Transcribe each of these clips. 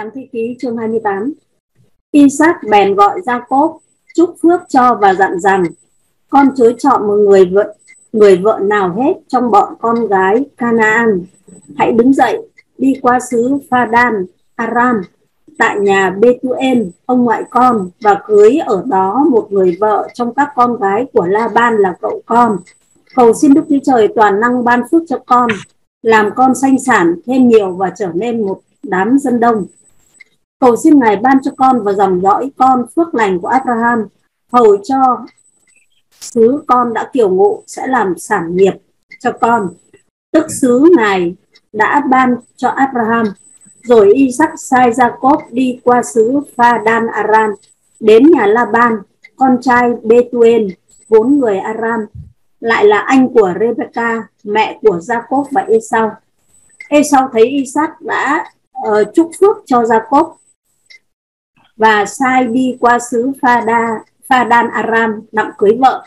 Sáng thế ký chương 28 Isaac bèn gọi Jacob chúc phước cho và dặn rằng con chớ chọn một người vợ người vợ nào hết trong bọn con gái Canaan. Hãy đứng dậy, đi qua xứ Phadan, Aram, tại nhà Bethuel ông ngoại con, và cưới ở đó một người vợ trong các con gái của La-ban là cậu con. Cầu xin Đức Chúa Trời toàn năng ban phước cho con, làm con sanh sản thêm nhiều và trở nên một đám dân đông cầu xin ngài ban cho con và dòng dõi con phước lành của Abraham. Hầu cho xứ con đã kiều ngụ sẽ làm sản nghiệp cho con. Tức xứ ngài đã ban cho Abraham. Rồi Isaac sai Jacob đi qua xứ Pha Dan Aram đến nhà Laban con trai Bethuel vốn người Aram. Lại là anh của Rebecca mẹ của Jacob và Esau. Esau thấy Isaac đã uh, chúc phước cho Jacob và sai đi qua xứ Phada, Phadan Aram đặng cưới vợ.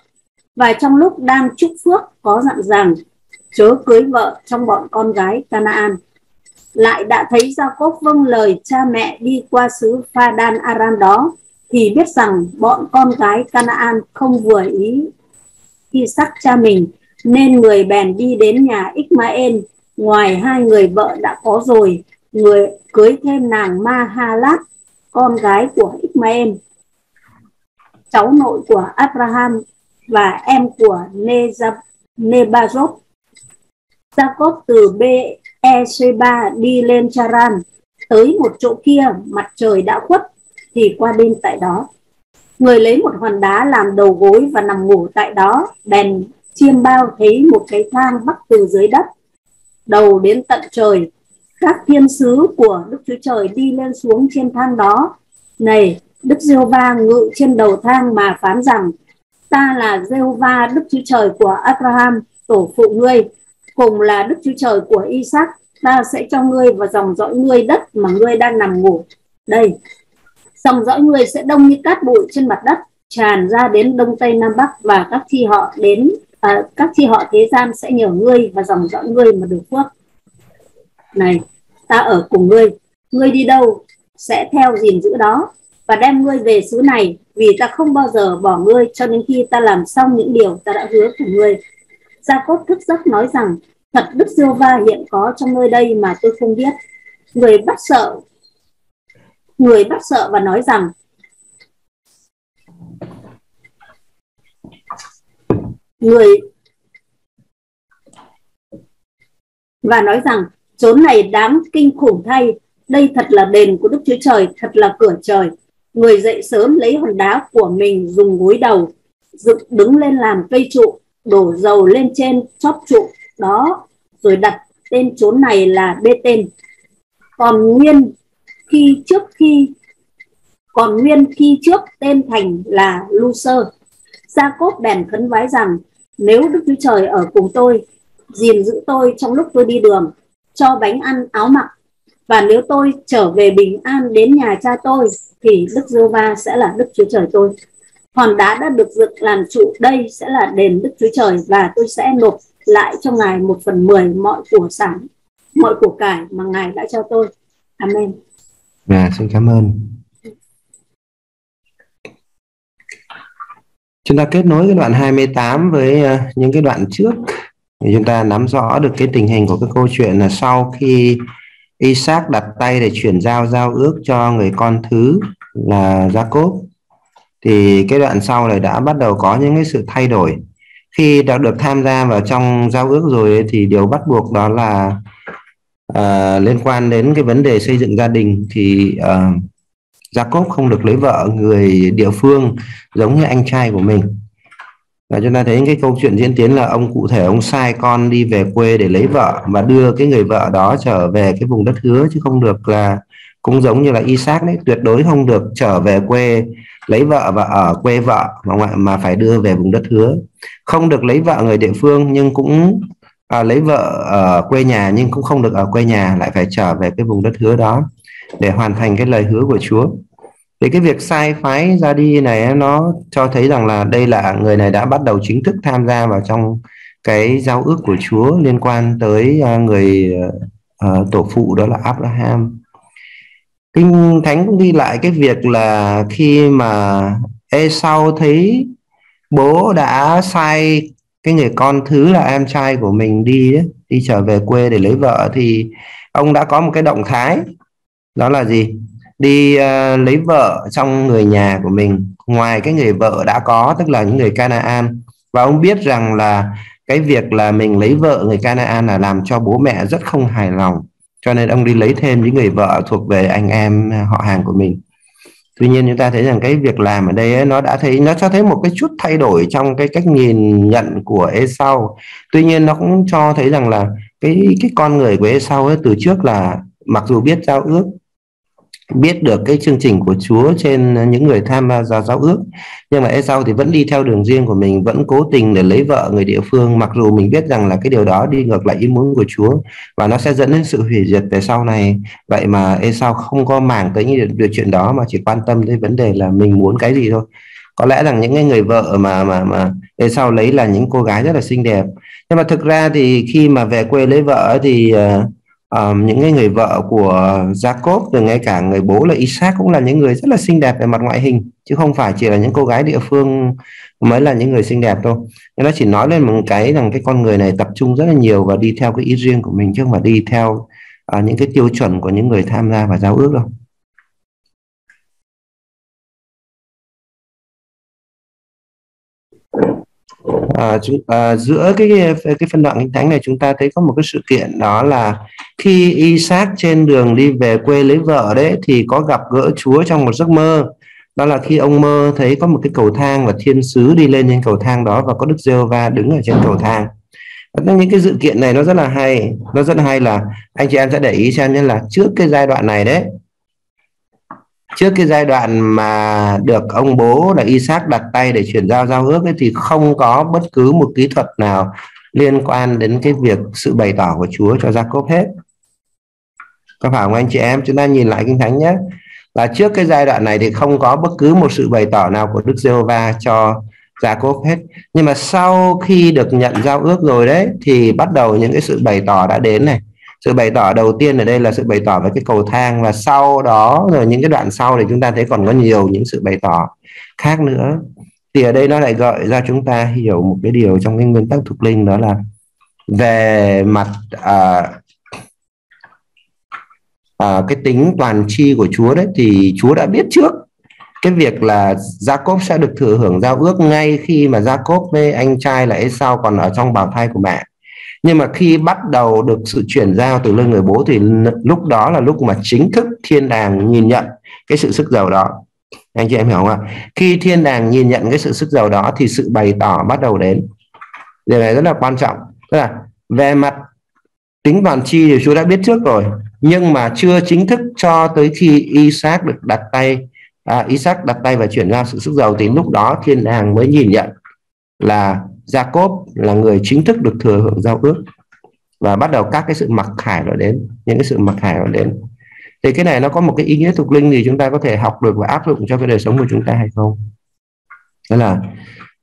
Và trong lúc đang chúc phước có dặn rằng chớ cưới vợ trong bọn con gái Canaan. Lại đã thấy gia cốp vâng lời cha mẹ đi qua xứ Phadan Aram đó thì biết rằng bọn con gái Canaan không vừa ý Isaac cha mình nên người bèn đi đến nhà Ismael ngoài hai người vợ đã có rồi người cưới thêm nàng Ma Halat con gái của Ismael, cháu nội của Abraham và em của Nebazot. Jacob từ Beersheba đi lên Charan, tới một chỗ kia mặt trời đã khuất thì qua đêm tại đó. Người lấy một hòn đá làm đầu gối và nằm ngủ tại đó, bèn chiêm bao thấy một cái thang bắc từ dưới đất, đầu đến tận trời các thiên sứ của Đức Chúa Trời đi lên xuống trên thang đó. Này, Đức giê va ngự trên đầu thang mà phán rằng, ta là giê va Đức Chúa Trời của Abraham, tổ phụ ngươi, cùng là Đức Chúa Trời của Isaac, ta sẽ cho ngươi và dòng dõi ngươi đất mà ngươi đang nằm ngủ. Đây, dòng dõi ngươi sẽ đông như cát bụi trên mặt đất, tràn ra đến đông tây nam bắc và các chi họ đến à, các chi họ thế gian sẽ nhờ ngươi và dòng dõi ngươi mà được phước. Này, ta ở cùng ngươi. Ngươi đi đâu sẽ theo gìn giữ đó và đem ngươi về xứ này vì ta không bao giờ bỏ ngươi cho đến khi ta làm xong những điều ta đã hứa cùng ngươi. Jacob thức giấc nói rằng thật Đức Siêu Va hiện có trong nơi đây mà tôi không biết. Người bắt sợ người bắt sợ và nói rằng người và nói rằng chốn này đáng kinh khủng thay. Đây thật là đền của đức chúa trời thật là cửa trời. Người dậy sớm lấy hòn đá của mình dùng gối đầu dựng đứng lên làm cây trụ đổ dầu lên trên chóp trụ đó rồi đặt tên chốn này là bê tên. Còn nguyên khi trước khi còn nguyên khi trước tên thành là Lucer. cốp bèn khấn vái rằng nếu Đức Chúa Trời ở cùng tôi, gìn giữ tôi trong lúc tôi đi đường, cho bánh ăn áo mặc và nếu tôi trở về bình an đến nhà cha tôi thì Đức giê va sẽ là Đức Chúa Trời tôi. Hòn đá đã được dựng làm trụ đây sẽ là đền Đức Chúa Trời và tôi sẽ nộp lại cho Ngài một phần mười mọi của sản, mọi của cải mà Ngài đã cho tôi. Amen. Dạ, xin cảm ơn. Chúng ta kết nối cái đoạn 28 với ờ, những cái đoạn trước thì chúng ta nắm rõ được cái tình hình của cái câu chuyện là sau khi Isaac đặt tay để chuyển giao giao ước cho người con thứ là Jacob thì cái đoạn sau này đã bắt đầu có những cái sự thay đổi. Khi đã được tham gia vào trong giao ước rồi thì điều bắt buộc đó là uh, liên quan đến cái vấn đề xây dựng gia đình. Thì uh, Jacob không được lấy vợ người địa phương giống như anh trai của mình và chúng ta thấy cái câu chuyện diễn tiến là ông cụ thể ông sai con đi về quê để lấy vợ và đưa cái người vợ đó trở về cái vùng đất hứa chứ không được là cũng giống như là Isaac đấy tuyệt đối không được trở về quê lấy vợ và ở quê vợ mà mà phải đưa về vùng đất hứa. Không được lấy vợ người địa phương nhưng cũng à, lấy vợ ở quê nhà nhưng cũng không được ở quê nhà lại phải trở về cái vùng đất hứa đó để hoàn thành cái lời hứa của Chúa thì cái việc sai phái ra đi này nó cho thấy rằng là đây là người này đã bắt đầu chính thức tham gia vào trong cái giao ước của Chúa liên quan tới à, người uh, tổ phụ đó là Abraham. Kinh thánh cũng ghi lại cái việc là khi mà Esau thấy bố đã sai cái người con thứ là em trai của mình đi đi trở về quê để lấy vợ thì ông đã có một cái động thái. Đó là gì? Đi uh, lấy vợ trong người nhà của mình ngoài cái người vợ đã có tức là những người Canaan. Và ông biết rằng là cái việc là mình lấy vợ người Canaan là làm cho bố mẹ rất không hài lòng. Cho nên ông đi lấy thêm những người vợ thuộc về anh em ờ, họ hàng của mình. Tuy nhiên chúng ta thấy rằng cái việc làm ở đây ấy, nó đã thấy nó cho thấy một cái chút thay đổi trong cái cách nhìn nhận của Esau. Tuy nhiên nó cũng cho thấy rằng là cái cái con người của Esau ấy từ trước là mặc dù biết giao ước biết được cái chương trình của Chúa trên những người tham gia giáo ước. Nhưng mà Esau thì vẫn đi theo đường riêng của mình vẫn cố tình để lấy vợ người địa phương mặc dù mình biết rằng là cái điều đó đi ngược lại ý muốn của Chúa và nó sẽ dẫn đến sự hủy diệt về sau này. Vậy mà Esau không có màng tới những điều chuyện đó mà chỉ quan tâm tới vấn đề là mình muốn cái gì thôi. Có lẽ rằng những người vợ mà mà mà Esau lấy là những cô gái rất là xinh đẹp. Nhưng mà thực ra thì khi mà về quê lấy vợ thì uh, um, những người vợ của Jacob rồi ngay cả người bố là Isaac cũng là những người rất là xinh đẹp về mặt ngoại hình chứ không phải chỉ là những cô gái địa phương mới là những người xinh đẹp đâu. Nó chỉ nói lên một cái rằng cái con người này tập trung rất là nhiều và đi theo cái ý riêng của mình chứ không phải đi theo uh, những cái tiêu chuẩn của những người tham gia vào giao ước đâu. Ờ, à, chúng, à, ờ, giữa cái cái phân đoạn kinh thánh này chúng ta thấy có một cái sự kiện đó là khi Isaac trên đường đi về quê lấy vợ đấy thì có gặp gỡ Chúa trong một giấc mơ. Đó là khi ông mơ thấy có một cái cầu thang và thiên sứ đi lên trên cầu thang đó và có Đức giê va đứng ở trên cầu thang. Những cái sự kiện này nó rất là hay. Nó rất là hay là anh chị em sẽ để ý xem nhé là trước cái giai đoạn này đấy trước cái giai đoạn mà được ông bố là Isaac đặt tay để chuyển giao giao ước ấy, thì không có bất cứ một kỹ thuật nào liên quan đến cái việc sự bày tỏ của Chúa cho Jacob hết. Có phải không anh chị em? Chúng ta nhìn lại kinh thánh nhé. Là trước cái giai đoạn này thì không có bất cứ một sự bày tỏ nào của Đức Giê-hô-va cho Jacob hết. Nhưng mà sau khi được nhận giao ước rồi đấy thì bắt đầu những cái sự bày tỏ đã đến này sự bày tỏ đầu tiên ở đây là sự bày tỏ về cái cầu thang và sau đó rồi những cái đoạn sau thì chúng ta thấy còn có nhiều những sự bày tỏ khác nữa. Thì ở đây nó lại gợi ra chúng ta hiểu một cái điều trong cái nguyên tắc thuộc linh đó là về mặt à, à, cái tính toàn chi của Chúa đấy thì Chúa đã biết trước cái việc là Jacob sẽ được thừa hưởng giao ước ngay khi mà Jacob với anh trai là Esau còn ở trong bào thai của mẹ nhưng mà khi bắt đầu được sự chuyển giao từ lưng người bố thì lúc đó là lúc mà chính thức thiên đàng nhìn nhận cái sự sức giàu đó. Anh chị em hiểu không ạ? Khi thiên đàng nhìn nhận cái sự sức giàu đó thì sự bày tỏ bắt đầu đến. Điều này rất là quan trọng. Tức là về mặt tính toàn chi thì Chúa đã biết trước rồi. Nhưng mà chưa chính thức cho tới khi Isaac được đặt tay à, Isaac đặt tay và chuyển giao sự sức giàu thì lúc đó thiên đàng mới nhìn nhận là Jacob là người chính thức được thừa hưởng giao ước và bắt đầu các cái sự mặc khải nó đến những cái sự mặc khải nó đến. Thì cái này nó có một cái ý nghĩa thuộc linh thì chúng ta có thể học được và áp dụng cho cái đời sống của chúng ta hay không? Đó là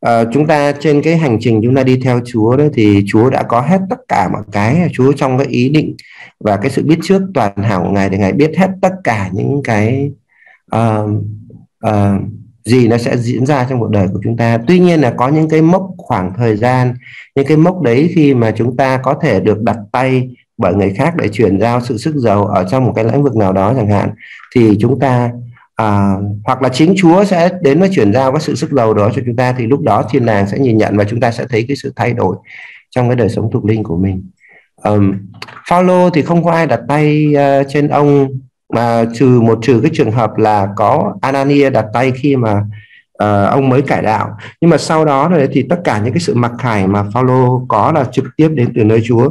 uh, chúng ta trên cái hành trình chúng ta đi theo Chúa đó thì Chúa đã có hết tất cả mọi cái. Chúa trong cái ý định và cái sự biết trước toàn hảo của Ngài thì Ngài biết hết tất cả những cái uh, uh, gì nó sẽ diễn ra trong cuộc đời của chúng ta. Tuy nhiên là có những cái mốc khoảng thời gian những cái mốc đấy khi mà chúng ta có thể được đặt tay bởi người khác để chuyển giao sự sức giàu ở trong một cái lĩnh vực nào đó chẳng hạn thì chúng ta à, hoặc là chính Chúa sẽ đến và chuyển giao cái sự sức giàu đó cho chúng ta thì lúc đó thiên đàng sẽ nhìn nhận và chúng ta sẽ thấy cái sự thay đổi trong cái đời sống thuộc linh của mình. Um, Phaolô thì không có ai đặt tay uh, trên ông mà trừ một trừ cái trường hợp là có Anania đặt tay khi mà uh, ông mới cải đạo. Nhưng mà sau đó rồi thì tất cả những cái sự mặc khải mà Phaolô có là trực tiếp đến từ nơi Chúa.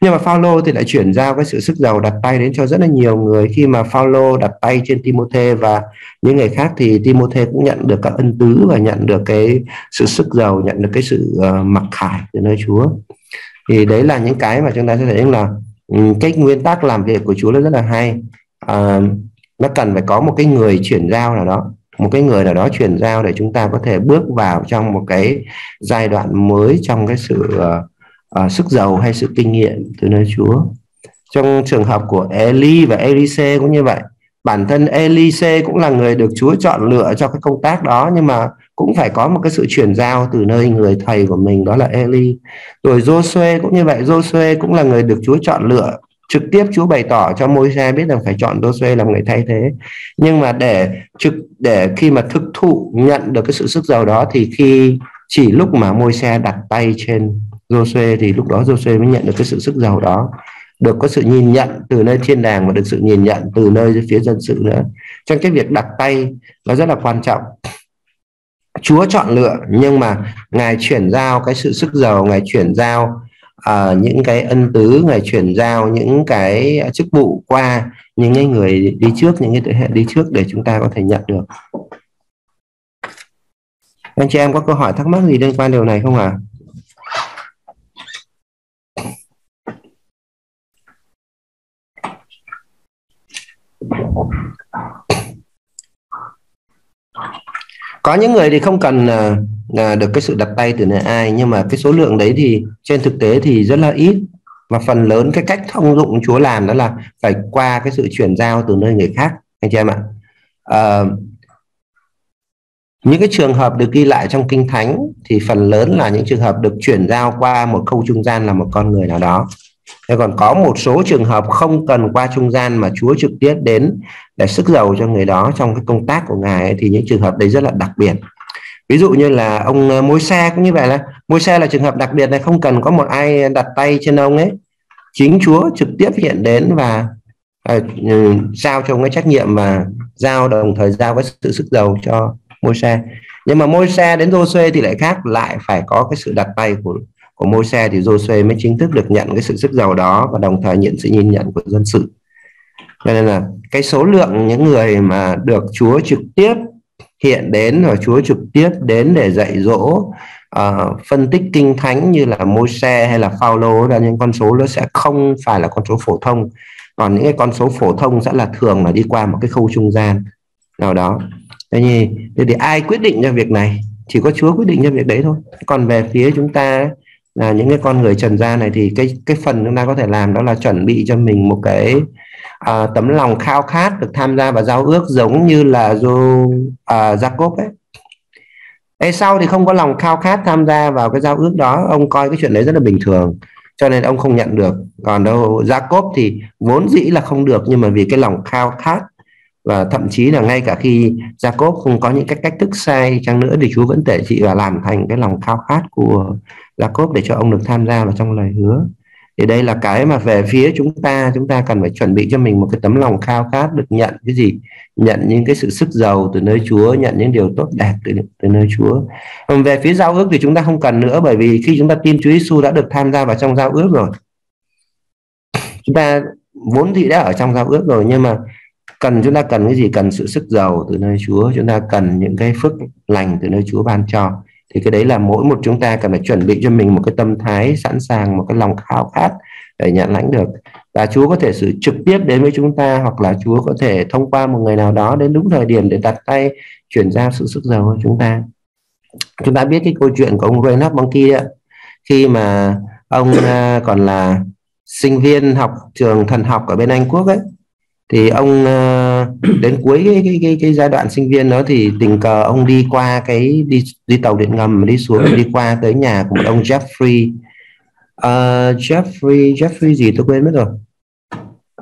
Nhưng mà Phaolô thì lại chuyển giao cái sự sức giàu đặt tay đến cho rất là nhiều người. Khi mà Phaolô đặt tay trên Timôthê và những người khác thì Timôthê cũng nhận được các ân tứ và nhận được cái sự sức giàu nhận được cái sự uh, mặc khải từ nơi Chúa. Thì đấy là những cái mà chúng ta sẽ thấy là um, cái nguyên tắc làm việc của Chúa rất là hay à, nó cần phải có một cái người chuyển giao nào đó một cái người nào đó chuyển giao để chúng ta có thể bước vào trong một cái giai đoạn mới trong cái sự uh, uh, sức giàu hay sự kinh nghiệm từ nơi Chúa. Trong trường hợp của Eli và Elise cũng như vậy. Bản thân Elise cũng là người được Chúa chọn lựa cho cái công tác đó nhưng mà cũng phải có một cái sự chuyển giao từ nơi người thầy của mình đó là Eli. Rồi Joshua cũng như vậy Joshua cũng là người được Chúa chọn lựa trực tiếp Chúa bày tỏ cho môi xe biết rằng phải chọn Josue làm người thay thế. Nhưng mà để trực, để khi mà thực thụ, nhận được cái sự sức giàu đó thì khi chỉ lúc mà môi xe đặt tay trên Josue thì lúc đó Josue mới nhận được cái sự sức giàu đó. Được có sự nhìn nhận từ nơi thiên đàng và được sự nhìn nhận từ nơi phía dân sự nữa. Trong cái việc đặt tay nó rất là quan trọng. Chúa chọn lựa, nhưng mà ngài chuyển giao cái sự sức giàu, ngài chuyển giao uh, những cái ân tứ ngài chuyển giao những cái chức vụ qua những cái người đi trước những cái thế hệ đi trước để chúng ta có thể nhận được anh chị em có câu hỏi thắc mắc gì liên quan điều này không ạ à? Có những người thì không cần uh, được cái sự đặt tay từ nơi ai nhưng mà cái số lượng đấy thì trên thực tế thì rất là ít. Và phần lớn cái cách thông dụng Chúa làm đó là phải qua cái sự chuyển giao từ nơi người khác anh chị em ạ. Uh, những cái trường hợp được ghi lại trong kinh thánh thì phần lớn là những trường hợp được chuyển giao qua một khâu trung gian là một con người nào đó. Thế còn có một số trường hợp không cần qua trung gian mà Chúa trực tiếp đến để sức giàu cho người đó trong cái công tác của Ngài ấy, thì những trường hợp đấy rất là đặc biệt. Ví dụ như là ông ờ, môi xe cũng như vậy là môi xe là trường hợp đặc biệt này không cần có một ai đặt tay trên ông ấy. Chính Chúa trực tiếp hiện đến và uh, giao cho ông cái trách nhiệm và giao đồng thời giao cái sự sức giàu cho môi xe. Nhưng mà môi xe đến Joshua thì lại khác lại phải có cái sự đặt tay của của môi xe thì Joshua mới chính thức được nhận cái sự sức giàu đó và đồng thời nhận sự nhìn nhận của dân sự. Cho nên là cái số lượng những người mà được Chúa trực tiếp hiện đến và Chúa trực tiếp đến để dạy dỗ uh, phân tích kinh thánh như là môi xe hay là Phaolô là những con số nó sẽ không phải là con số phổ thông. Còn những cái con số phổ thông sẽ là thường là đi qua một cái khâu trung gian nào đó. Thế thì, thế thì ai quyết định cho việc này? Chỉ có Chúa quyết định cho việc đấy thôi. Còn về phía chúng ta là những cái con người trần gian này thì cái cái phần chúng ta có thể làm đó là chuẩn bị cho mình một cái uh, tấm lòng khao khát được tham gia vào giao ước giống như là do uh, à, Jacob ấy. Ê, sau thì không có lòng khao khát tham gia vào cái giao ước đó ông coi cái chuyện đấy rất là bình thường cho nên ông không nhận được. Còn đâu Jacob thì vốn dĩ là không được nhưng mà vì cái lòng khao khát và thậm chí là ngay cả khi Jacob không có những cái cách thức sai chăng nữa thì Chúa vẫn tể trị và làm thành cái lòng khao khát của Jacob để cho ông được tham gia vào trong lời hứa. Thì đây là cái mà về phía chúng ta chúng ta cần phải chuẩn bị cho mình một cái tấm lòng khao khát được nhận cái gì? Nhận những cái sự sức giàu từ nơi Chúa nhận những điều tốt đẹp từ, từ nơi Chúa. Còn về phía giao ước thì chúng ta không cần nữa bởi vì khi chúng ta tin Chúa Giêsu đã được tham gia vào trong giao ước rồi chúng ta vốn dĩ đã ở trong giao ước rồi nhưng mà cần, chúng ta cần cái gì? Cần sự sức giàu từ nơi Chúa. Chúng ta cần những cái phước lành từ nơi Chúa ban cho. Thì cái đấy là mỗi một chúng ta cần phải chuẩn bị cho mình một cái tâm thái sẵn sàng, một cái lòng khao khát để nhận lãnh được. Và Chúa có thể sự trực tiếp đến với chúng ta, hoặc là Chúa có thể thông qua một người nào đó đến đúng thời điểm để đặt tay, chuyển giao sự sức giàu cho chúng ta. Chúng ta biết cái câu chuyện của ông Reinhard Bonnke ạ. Khi mà ông à, còn là sinh viên học trường thần học ở bên Anh Quốc ấy thì ông uh, đến cuối cái, cái cái cái giai đoạn sinh viên đó thì tình cờ ông đi qua cái đi đi tàu điện ngầm đi xuống đi qua tới nhà của một ông Jeffrey. Uh, Jeffrey Jeffrey gì tôi quên mất rồi.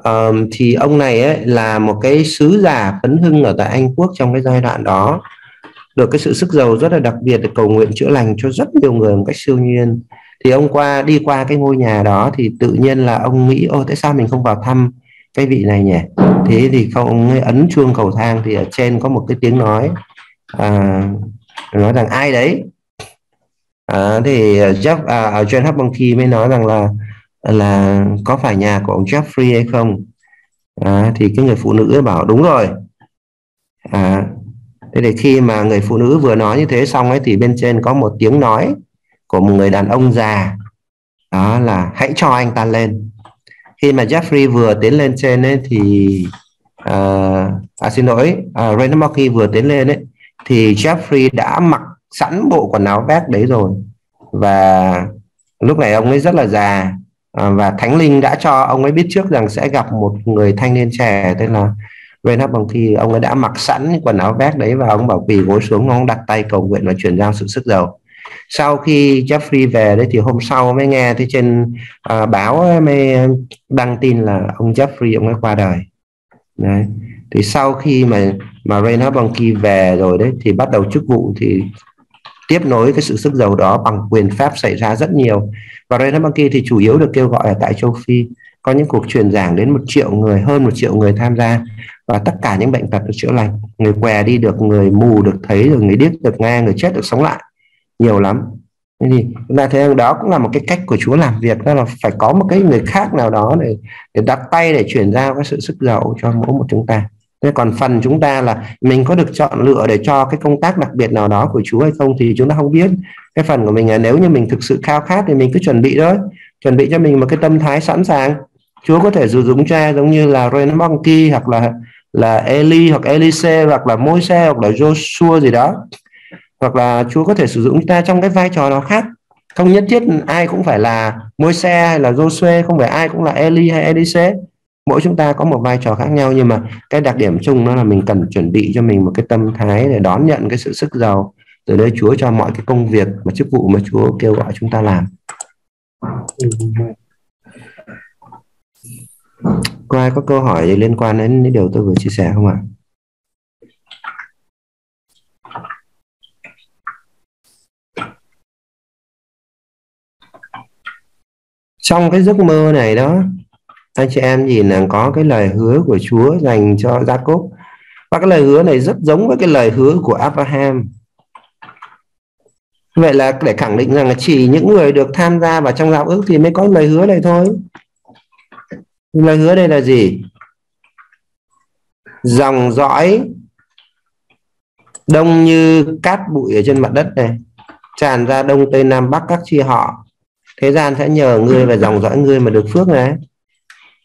Um, thì ông này ấy là một cái sứ giả phấn hưng ở tại Anh Quốc trong cái giai đoạn đó được cái sự sức giàu rất là đặc biệt để cầu nguyện chữa lành cho rất nhiều người một cách siêu nhiên. Thì ông qua đi qua cái ngôi nhà đó thì tự nhiên là ông nghĩ ô tại sao mình không vào thăm cái vị này nhỉ? Thế thì không ấn chuông cầu thang thì ở trên có một cái tiếng nói. À, nói rằng ai đấy? À, thì à, Jeff à, à John Hopkins mới nói rằng là là có phải nhà của ông Jeffrey hay không? À, thì cái người phụ nữ bảo đúng rồi. À, thế thì khi mà người phụ nữ vừa nói như thế xong ấy thì bên trên có một tiếng nói của một người đàn ông già. Đó là hãy cho anh ta lên khi mà Jeffrey vừa tiến lên trên ấy thì uh, à xin lỗi à, uh, Rainer Markey vừa tiến lên ấy thì Jeffrey đã mặc sẵn bộ quần áo vest đấy rồi. Và lúc này ông ấy rất là già uh, và Thánh Linh đã cho ông ấy biết trước rằng sẽ gặp một người thanh niên trẻ tên là Reinhard Bonnke ông ấy đã mặc sẵn quần áo vest đấy và ông bảo quỳ gối xuống ông đặt tay cầu nguyện và chuyển giao sự sức giàu sau khi Jeffrey về đấy thì hôm sau mới nghe thấy trên uh, báo mới đăng tin là ông Jeffrey ông ấy qua đời. Đấy. Thì sau khi mà mà Reinhard Bonnke về rồi đấy thì bắt đầu chức vụ thì tiếp nối cái sự sức giàu đó bằng quyền pháp xảy ra rất nhiều. Và Reinhard Bonnke thì chủ yếu được kêu gọi ở tại châu Phi. Có những cuộc truyền giảng đến một triệu người hơn một triệu người tham gia. Và tất cả những bệnh tật được chữa lành. Người què đi được người mù được thấy rồi người điếc được nghe người chết được sống lại nhiều lắm. Thế thì chúng ta thấy đó cũng là một cái cách của Chúa làm việc, đó là phải có một cái người khác nào đó để để đặt tay để chuyển giao cái sự sức giàu cho mỗi một chúng ta. Thế còn phần chúng ta là mình có được chọn lựa để cho cái công tác đặc biệt nào đó của Chúa hay không thì chúng ta không biết. Cái phần của mình là nếu như mình thực sự khao khát thì mình cứ chuẩn bị thôi. Chuẩn bị cho mình một cái tâm thái sẵn sàng. Chúa có thể dù dùng cha giống như là Ren Monkey hoặc là là Eli hoặc Elise hoặc là Môi-se hoặc là Joshua gì đó hoặc là Chúa có thể sử dụng chúng ta trong cái vai trò nào khác không nhất thiết ai cũng phải là Môi-se hay là Joshua không phải ai cũng là Eli hay Elise mỗi chúng ta có một vai trò khác nhau, nhưng mà cái đặc điểm chung đó là mình cần chuẩn bị cho mình một cái tâm thái để đón nhận cái sự sức giàu từ đây Chúa cho mọi cái công việc và chức vụ mà Chúa kêu gọi chúng ta làm. Có ai có câu hỏi gì liên quan đến những điều tôi vừa chia sẻ không ạ? Trong cái giấc mơ này đó, anh chị em nhìn là có cái lời hứa của Chúa dành cho Jacob. Và cái lời hứa này rất giống với cái lời hứa của Abraham. Vậy là để khẳng định rằng là chỉ những người được tham gia vào trong giao ước thì mới có lời hứa này thôi. Lời hứa đây là gì? Dòng dõi đông như cát bụi ở trên mặt đất này tràn ra đông tây nam bắc các chi họ thế gian sẽ nhờ ngươi và dòng dõi ngươi mà được phước này.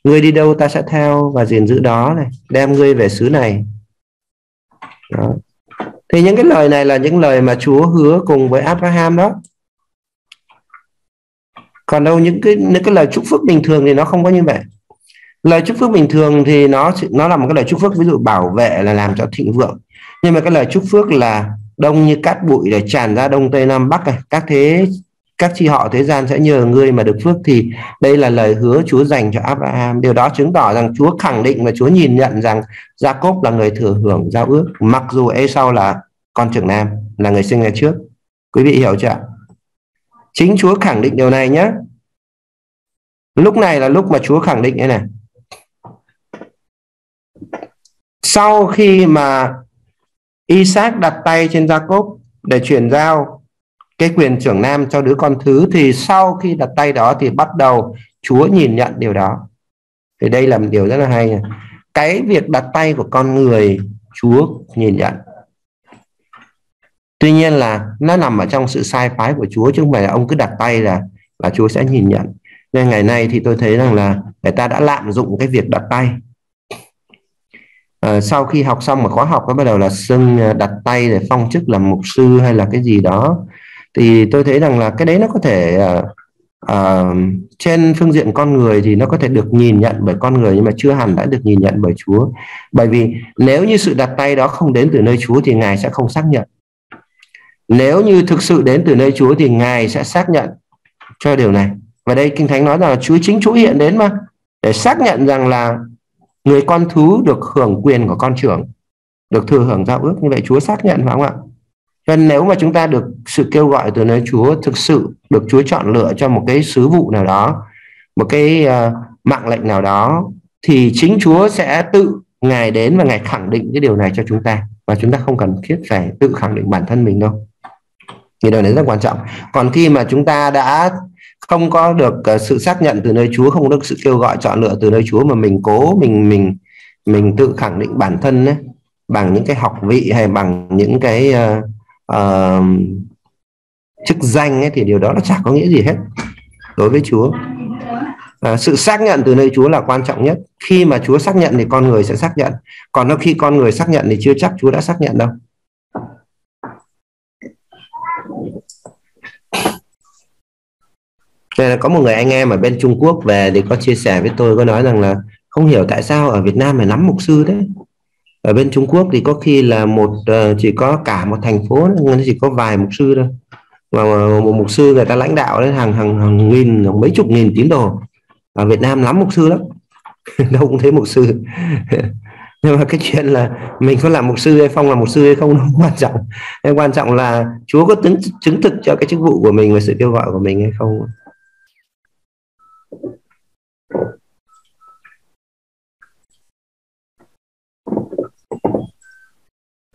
Ngươi đi đâu ta sẽ theo và gìn giữ đó này, đem ngươi về xứ này. Đó. thì những cái lời này là những lời mà Chúa hứa cùng với Abraham đó. Còn đâu những cái những cái lời chúc phước bình thường thì nó không có như vậy. Lời chúc phước bình thường thì nó nó là một cái lời chúc phước ví dụ bảo vệ là làm cho thịnh vượng. Nhưng mà cái lời chúc phước là đông như cát bụi để tràn ra đông tây nam bắc này, các thế các chi họ thế gian sẽ nhờ ngươi mà được phước thì đây là lời hứa Chúa dành cho Abraham. Điều đó chứng tỏ rằng Chúa khẳng định và Chúa nhìn nhận rằng Jacob là người thừa hưởng giao ước, mặc dù Esau là con trưởng nam, là người sinh ra trước. Quý vị hiểu chưa chính Chúa khẳng định điều này nhé. Lúc này là lúc mà Chúa khẳng định thế này. Sau khi mà Isaac đặt tay trên Jacob để chuyển giao cái quyền trưởng nam cho đứa con thứ thì sau khi đặt tay đó thì bắt đầu Chúa nhìn nhận điều đó. Thì đây là một điều rất là hay này. cái việc đặt tay của con người Chúa nhìn nhận. Tuy nhiên là nó nằm ở trong sự sai phái của Chúa chứ không phải là ông cứ đặt tay là là Chúa sẽ nhìn nhận. Nên ngày nay thì tôi thấy rằng là người ta đã lạm dụng cái việc đặt tay. À, sau khi học xong một khóa học nó bắt đầu là xưng ờ, đặt tay để phong chức làm mục sư hay là cái gì đó thì tôi thấy rằng là cái đấy nó có thể uh, trên phương diện con người thì nó có thể được nhìn nhận bởi con người nhưng mà chưa hẳn đã được nhìn nhận bởi Chúa. Bởi vì nếu như sự đặt tay đó không đến từ nơi Chúa thì ngài sẽ không xác nhận. Nếu như thực sự đến từ nơi Chúa thì ngài sẽ xác nhận cho điều này. Và đây kinh thánh nói rằng là Chúa chính Chúa hiện đến mà để xác nhận rằng là người con thú được hưởng quyền của con trưởng được thừa hưởng giao ước. Như vậy Chúa xác nhận phải không ạ? Cho nên nếu mà chúng ta được sự kêu gọi từ nơi Chúa thực sự được Chúa chọn lựa cho một cái sứ vụ nào đó một cái uh, mạng lệnh nào đó thì chính Chúa sẽ tự ngài đến và ngài khẳng định cái điều này cho chúng ta. Và chúng ta không cần thiết phải tự khẳng định bản thân mình đâu. Thì điều này rất quan trọng. Còn khi mà chúng ta đã không có được uh, sự xác nhận từ nơi Chúa không được sự kêu gọi chọn lựa từ nơi Chúa mà mình cố mình mình mình tự khẳng định bản thân ấy, bằng những cái học vị hay bằng những cái uh, uh, chức danh ấy, thì điều đó nó chẳng có nghĩa gì hết đối với Chúa. À, sự xác nhận từ nơi Chúa là quan trọng nhất. Khi mà Chúa xác nhận thì con người sẽ xác nhận. Còn nó khi con người xác nhận thì chưa chắc Chúa đã xác nhận đâu. Đây là có một người anh em ở bên Trung Quốc về thì có chia sẻ với tôi có nói rằng là không hiểu tại sao ở Việt Nam phải nắm mục sư đấy ở bên Trung Quốc thì có khi là một uh, chỉ có cả một thành phố nó chỉ có vài mục sư thôi. Mà một mục sư người ta lãnh đạo đến hàng hàng hàng nghìn hàng mấy chục nghìn tín đồ. Ở Việt Nam lắm mục sư lắm. Đâu cũng thấy mục sư. Nhưng mà cái chuyện là mình có làm mục sư hay không làm mục sư hay không không quan trọng. Quan trọng là Chúa có tính chứng thực cho cái chức vụ của mình và sự kêu gọi của mình hay không.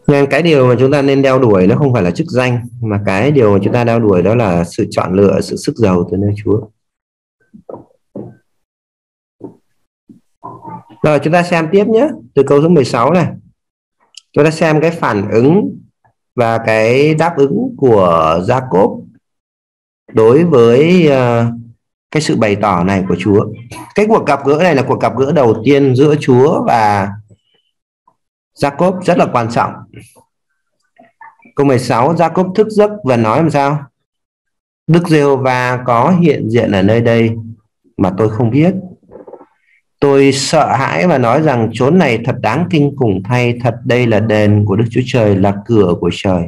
Nên cái điều mà chúng ta nên đeo đuổi nó không phải là chức danh mà cái điều mà chúng ta đeo đuổi đó là sự chọn lựa sự sức giàu từ nơi Chúa. Rồi chúng ta xem tiếp nhé. Từ câu số 16 này. Chúng ta xem cái phản ứng và cái đáp ứng của Jacob đối với uh, cái sự bày tỏ này của Chúa. Cái cuộc gặp gỡ này là cuộc gặp gỡ đầu tiên giữa Chúa và Jacob rất là quan trọng. Câu 16 Jacob thức giấc và nói làm sao? Đức giê va có hiện diện ở nơi đây mà tôi không biết. Tôi sợ hãi và nói rằng chốn này thật đáng kinh khủng thay thật đây là đền của Đức Chúa Trời, là cửa của trời.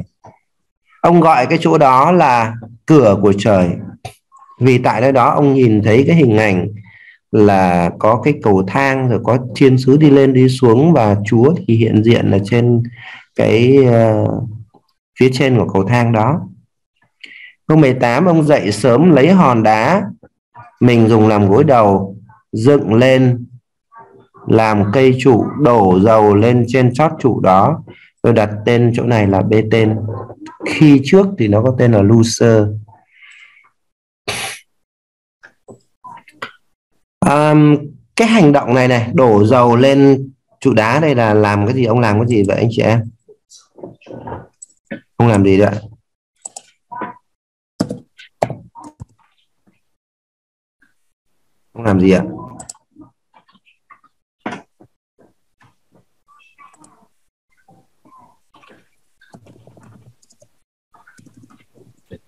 Ông gọi cái chỗ đó là cửa của trời. Vì tại nơi đó ông nhìn thấy cái hình ảnh là có cái cầu thang rồi có thiên sứ đi lên đi xuống và Chúa thì hiện diện là trên cái uh, phía trên của cầu thang đó. Câu 18 ông dậy sớm lấy hòn đá mình dùng làm gối đầu dựng lên làm cây trụ đổ dầu lên trên chót trụ đó. Tôi đặt tên chỗ này là bê tên. Khi trước thì nó có tên là Lucer. Um, cái hành động này này đổ dầu lên trụ đá đây là làm cái gì ông làm cái gì vậy anh chị em ông làm gì đấy ông làm gì ạ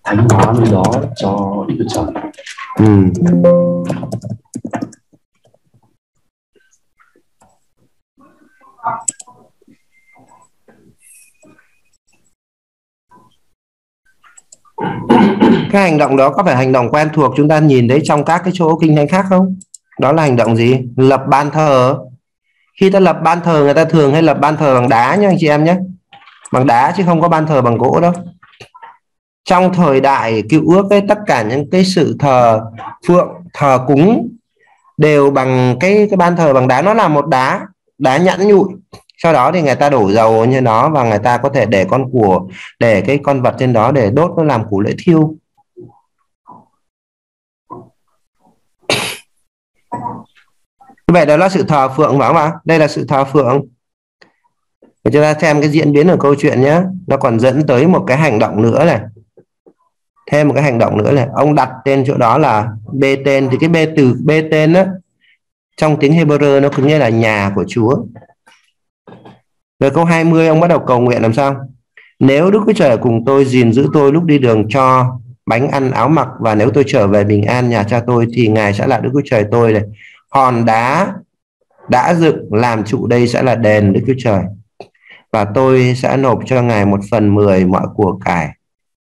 thánh hóa nơi đó cho Đức Chúa Trời. Ừ. cái hành động đó có phải hành động quen thuộc chúng ta nhìn thấy trong các cái chỗ kinh thánh khác không? Đó là hành động gì? Lập ban thờ. Khi ta lập ban thờ, người ta thường hay lập ban thờ bằng đá nhá, anh chị em nhé bằng đá chứ không có ban thờ bằng gỗ đâu. Trong thời đại cựu ước ấy, tất cả những cái sự thờ phượng, thờ cúng đều bằng cái cái ban thờ bằng đá. Nó là một đá đá nhẵn nhụi. Sau đó thì người ta đổ dầu như nó và người ta có thể để con của, để cái con vật trên đó để đốt nó làm củ lễ thiêu. Vậy đó là sự thờ phượng phải không ạ? Đây là sự thờ phượng. Để chúng ta xem cái diễn biến của câu chuyện nhé. Nó còn dẫn tới một cái hành động nữa này thêm một cái hành động nữa là ông đặt tên chỗ đó là b tên. Thì cái b từ b tên đó trong tiếng Hebrew nó cũng nghĩa là nhà của Chúa. Rồi câu 20 ông bắt đầu cầu nguyện làm sao? Nếu Đức Chúa Trời cùng tôi, gìn giữ tôi lúc đi đường cho bánh ăn áo mặc, và nếu tôi trở về bình an nhà cha tôi, thì ngài sẽ là Đức Chúa Trời tôi này. Hòn đá đã dựng, làm trụ đây sẽ là đền Đức Chúa Trời. Và tôi sẽ nộp cho ngài một phần mười mọi của cải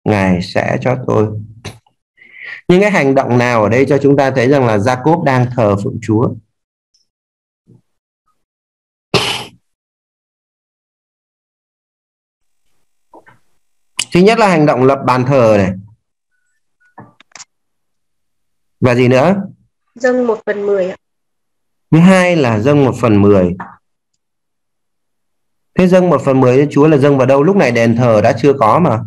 ngài sẽ cho tôi. Những cái hành động nào ở đây cho chúng ta thấy rằng là Jacob đang thờ phượng Chúa? Thứ nhất là hành động lập bàn thờ này. Và gì nữa? Dâng một phần mười ạ. Thứ hai là dâng một phần mười. Thế dâng một phần mười cho Chúa là dâng vào đâu? Lúc này đền thờ đã chưa có mà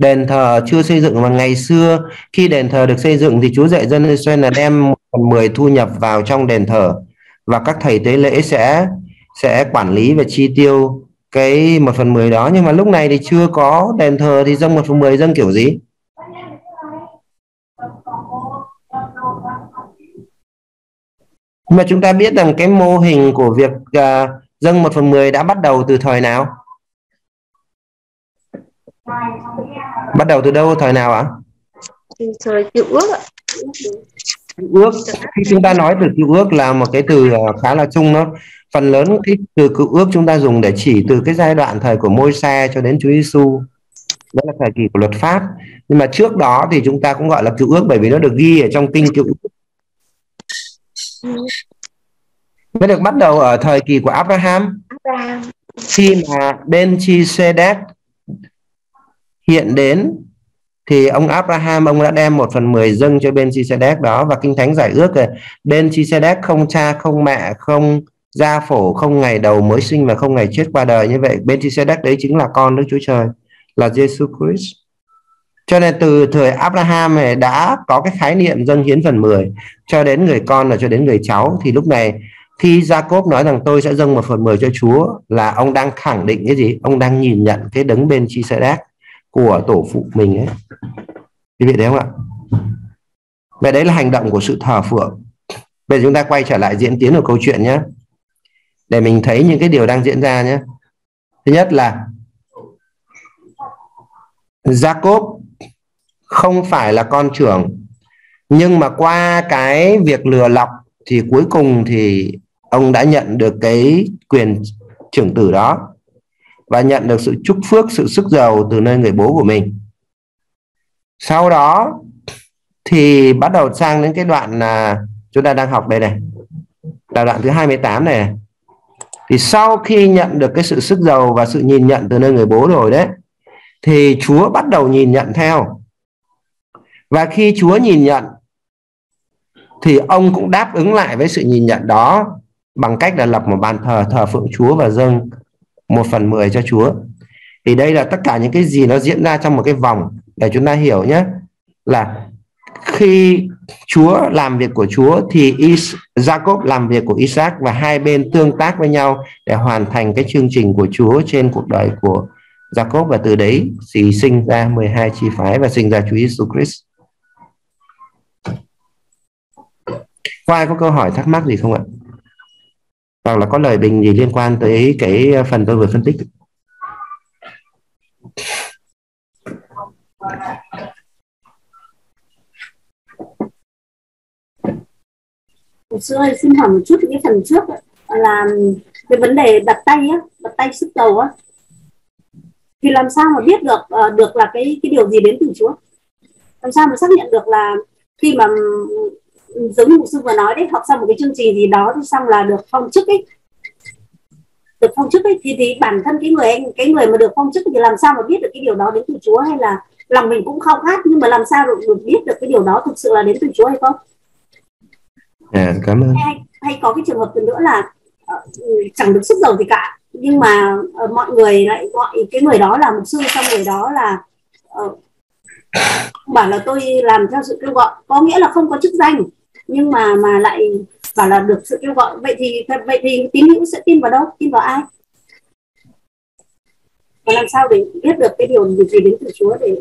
đền thờ chưa xây dựng mà ngày xưa. Khi đền thờ được xây dựng thì Chúa dạy dân Israel là đem một phần mười thu nhập vào trong đền thờ. Và các thầy tế lễ sẽ sẽ quản lý và chi tiêu cái một phần mười đó. Nhưng mà lúc này thì chưa có đền thờ thì dâng một phần mười dâng kiểu gì? Mà chúng ta biết rằng cái mô hình của việc à, uh, dâng một phần mười đã bắt đầu từ thời nào? Bắt đầu từ đâu thời nào ạ? Từ thời cựu ước ạ. Cựu ước. Khi chúng ta nói từ cựu ước là một cái từ ờ, khá là chung nó phần lớn cái từ cựu ước chúng ta dùng để chỉ từ cái giai đoạn thời của môi xe cho đến Chúa Giêsu đó là thời kỳ của luật pháp. Nhưng mà trước đó thì chúng ta cũng gọi là cựu ước bởi vì nó được ghi ở trong kinh cựu ước. Mới được bắt đầu ở thời kỳ của Abraham. Abraham. Khi mà Ben Chi Sedek hiện đến, thì ông Abraham, ông đã đem một phần mười dâng cho Ben Chisedec đó. Và kinh thánh giải ước rồi Ben Chisedec không cha, không mẹ, không gia phổ, không ngày đầu mới sinh và không ngày chết qua đời. Như vậy Ben Chisedec đấy chính là con Đức Chúa Trời, là Jesus Christ. Cho nên từ thời Abraham này đã có cái khái niệm dâng hiến phần 10 cho đến người con là cho đến người cháu. Thì lúc này, khi Jacob nói rằng tôi sẽ dâng một phần mười cho Chúa, là ông đang khẳng định cái gì? Ông đang nhìn nhận cái đấng bên Chisedec của tổ phụ mình ấy. Quý vị thấy không ạ? Vậy đấy là hành động của sự thờ phượng. Bây giờ chúng ta quay trở lại diễn tiến của câu chuyện nhé. Để mình thấy những cái điều đang diễn ra nhé. Thứ nhất là Jacob không phải là con trưởng, nhưng mà qua cái việc lừa lọc thì cuối cùng thì ông đã nhận được cái quyền trưởng tử đó và nhận được sự chúc phước, sự sức giàu từ nơi người bố của mình. Sau đó thì bắt đầu sang đến cái đoạn là chúng ta đang học đây này. Là đoạn thứ 28 này. Thì sau khi nhận được cái sự sức giàu và sự nhìn nhận từ nơi người bố rồi đấy, thì Chúa bắt đầu nhìn nhận theo. Và khi Chúa nhìn nhận, thì ông cũng đáp ứng lại với sự nhìn nhận đó bằng cách là lập một bàn thờ thờ phượng Chúa và dâng một phần mười cho Chúa thì đây là tất cả những cái gì nó diễn ra trong một cái vòng để chúng ta hiểu nhé là khi Chúa làm việc của Chúa thì Is, Jacob làm việc của Isaac và hai bên tương tác với nhau để hoàn thành cái chương trình của Chúa trên cuộc đời của Jacob và từ đấy thì sinh ra 12 chi phái và sinh ra Chúa Jesus Christ. Có ai có câu hỏi thắc mắc gì không ạ? Hoặc là có lời bình gì liên quan tới cái ờ, phần tôi vừa phân tích. Sư ơi xin hỏi một chút, cái phần trước là cái vấn đề đặt tay á, đặt tay sức đầu á, thì làm sao mà biết được ờ, được là cái cái điều gì đến từ Chúa? Làm sao mà xác nhận được là khi mà giống như sư vừa nói đấy học xong một cái chương trình gì đó thì xong là được phong chức ấy được phong chức ấy thì thì bản thân cái người anh cái người mà được phong chức thì làm sao mà biết được cái điều đó đến từ Chúa hay là lòng mình cũng khao khát nhưng mà làm sao được, được biết được cái điều đó thực sự là đến từ Chúa hay không? À, cảm ơn. Hay, hay có cái trường hợp nữa là uh, chẳng được sức giàu gì cả nhưng mà uh, mọi người lại gọi cái người đó là một sư xong người đó là uh, bảo là tôi làm theo sự kêu gọi có nghĩa là không có chức danh nhưng mà mà lại bảo là được sự kêu gọi. Vậy thì vậy thì tín hữu sẽ tin vào đâu? Tin vào ai? Và làm sao để biết được cái điều gì đến từ Chúa để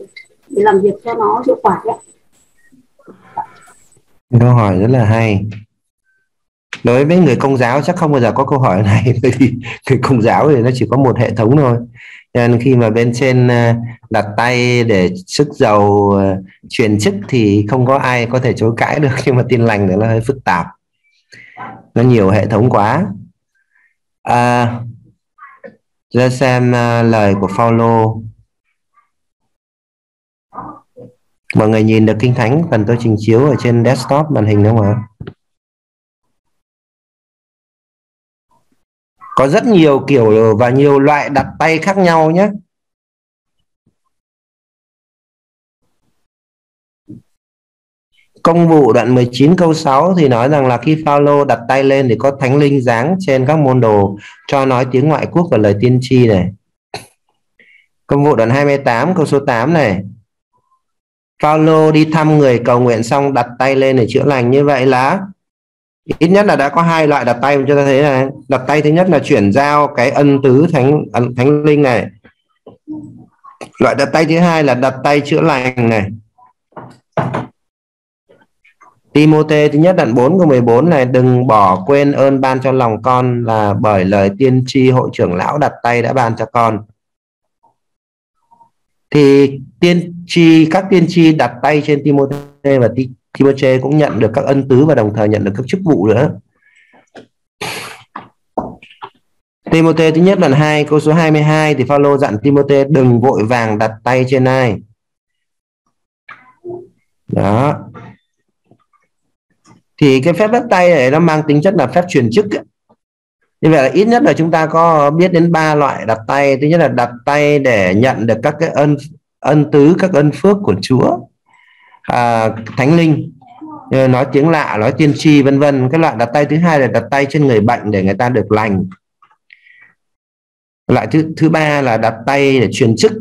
để làm việc cho nó hiệu quả đấy câu hỏi rất là hay. Đối với người công giáo chắc không bao giờ có câu hỏi này, bởi vì người công giáo thì nó chỉ có một hệ thống thôi nên khi mà bên trên ờ, đặt tay để sức giàu ờ, truyền chức thì không có ai có thể chối cãi được nhưng mà tin lành thì nó hơi phức tạp. Nó nhiều hệ thống quá. Ờ, à, ra xem lời của Paulo. Mọi người nhìn được kinh thánh phần tôi trình chiếu ở trên desktop màn hình đúng không ạ? Có rất nhiều kiểu và nhiều loại đặt tay khác nhau nhé Công vụ đoạn 19 câu 6 thì nói rằng là khi Phaolô đặt tay lên thì có thánh linh giáng trên các môn đồ cho nói tiếng ngoại quốc và lời tiên tri này. Công vụ đoạn 28 câu số 8 này. Phaolô đi thăm người cầu nguyện xong đặt tay lên để chữa lành như vậy là ít nhất là đã có hai loại đặt tay cho ta thấy này đặt tay thứ nhất là chuyển giao cái ân tứ thánh thánh linh này loại đặt tay thứ hai là đặt tay chữa lành này Timote thứ nhất đoạn 4 câu 14 này, đừng bỏ quên ơn ban cho lòng con là bởi lời tiên tri hội trưởng lão đặt tay đã ban cho con. Thì tiên tri các tiên tri đặt tay trên Timothée và Timothée cũng nhận được các ân tứ và đồng thời nhận được các chức vụ nữa. Timothy thứ nhất đoạn 2 câu số 22 thì Phaolô dặn Timothy đừng vội vàng đặt tay trên ai. Đó. Thì cái phép đặt tay này nó mang tính chất là phép truyền chức ấy. Như vậy là ít nhất là chúng ta có biết đến ba loại đặt tay. Thứ nhất là đặt tay để nhận được các cái ân ân tứ, các ân phước của Chúa. À, thánh linh ờ, nói tiếng lạ, nói tiên tri vân vân. Cái loại đặt tay thứ hai là đặt tay trên người bệnh để người ta được lành. Loại thứ thứ ba là đặt tay để truyền chức.